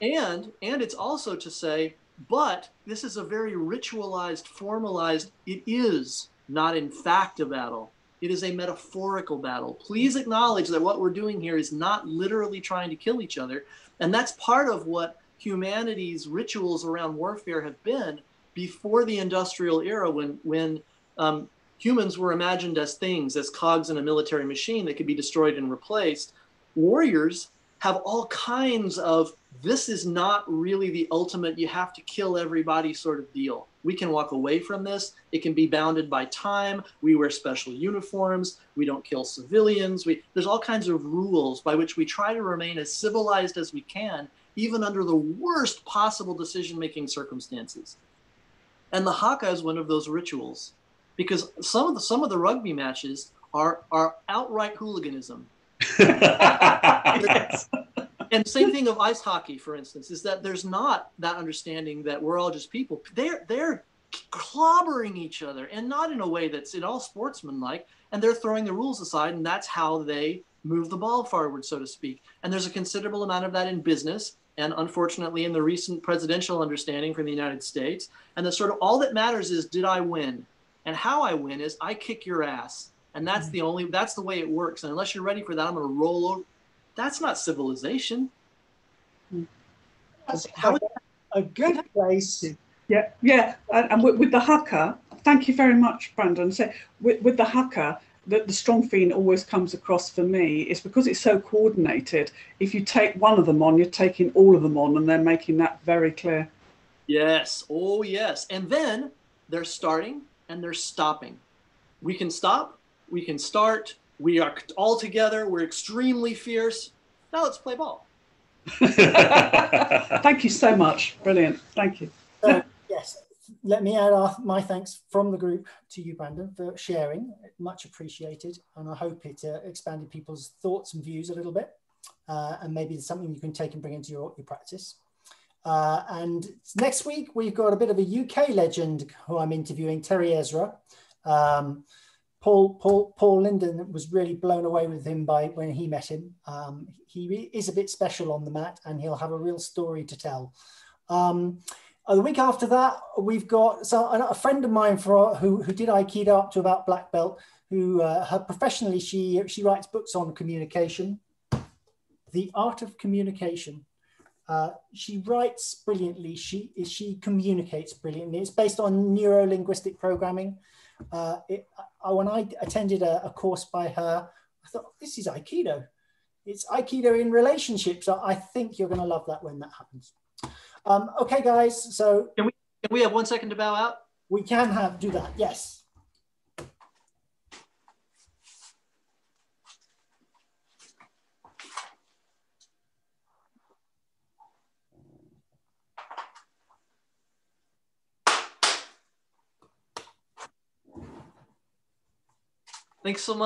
and, and it's also to say, but this is a very ritualized, formalized, it is not in fact a battle. It is a metaphorical battle. Please acknowledge that what we're doing here is not literally trying to kill each other. And that's part of what humanity's rituals around warfare have been before the industrial era when, when um, humans were imagined as things, as cogs in a military machine that could be destroyed and replaced. Warriors have all kinds of this is not really the ultimate you have to kill everybody sort of deal. We can walk away from this. It can be bounded by time. We wear special uniforms. We don't kill civilians. We there's all kinds of rules by which we try to remain as civilized as we can even under the worst possible decision making circumstances. And the haka is one of those rituals because some of the some of the rugby matches are are outright hooliganism. and same thing of ice hockey, for instance, is that there's not that understanding that we're all just people. They're they're clobbering each other, and not in a way that's in all sportsmanlike. And they're throwing the rules aside, and that's how they move the ball forward, so to speak. And there's a considerable amount of that in business, and unfortunately, in the recent presidential understanding from the United States. And the sort of all that matters is did I win, and how I win is I kick your ass and that's mm. the only that's the way it works and unless you're ready for that i'm going to roll over that's not civilization. That's how a good place yeah yeah and, and with, with, the haka thank you very much brandon. So with, with the haka the, the strong feeling always comes across for me is because it's so coordinated if you take one of them on you're taking all of them on and they're making that very clear. Yes. Oh yes. And then they're starting and they're stopping. We can stop we can start. We are all together. We're extremely fierce. Now let's play ball. Thank you so much. Brilliant. Thank you. Uh, yes, let me add our, my thanks from the group to you, Brandon, for sharing. Much appreciated. And I hope it uh, expanded people's thoughts and views a little bit. Uh, and maybe it's something you can take and bring into your, your practice. Uh, and next week, we've got a bit of a UK legend who I'm interviewing, Terry Ezra. Um, Paul, Paul, Paul Linden was really blown away with him by when he met him. Um, he is a bit special on the mat, and he'll have a real story to tell. Um, uh, the week after that, we've got so a friend of mine for who, who did Aikido up to about black belt. Who uh, her professionally she she writes books on communication, the art of communication. Uh, she writes brilliantly. She is she communicates brilliantly. It's based on neuro linguistic programming. Uh, it, I, when I attended a, a, course by her, I thought, this is Aikido. It's Aikido in relationships. I think you're going to love that when that happens. Um, okay, guys. So can we can we have one second to bow out? We can have do that. Yes. Thanks so much.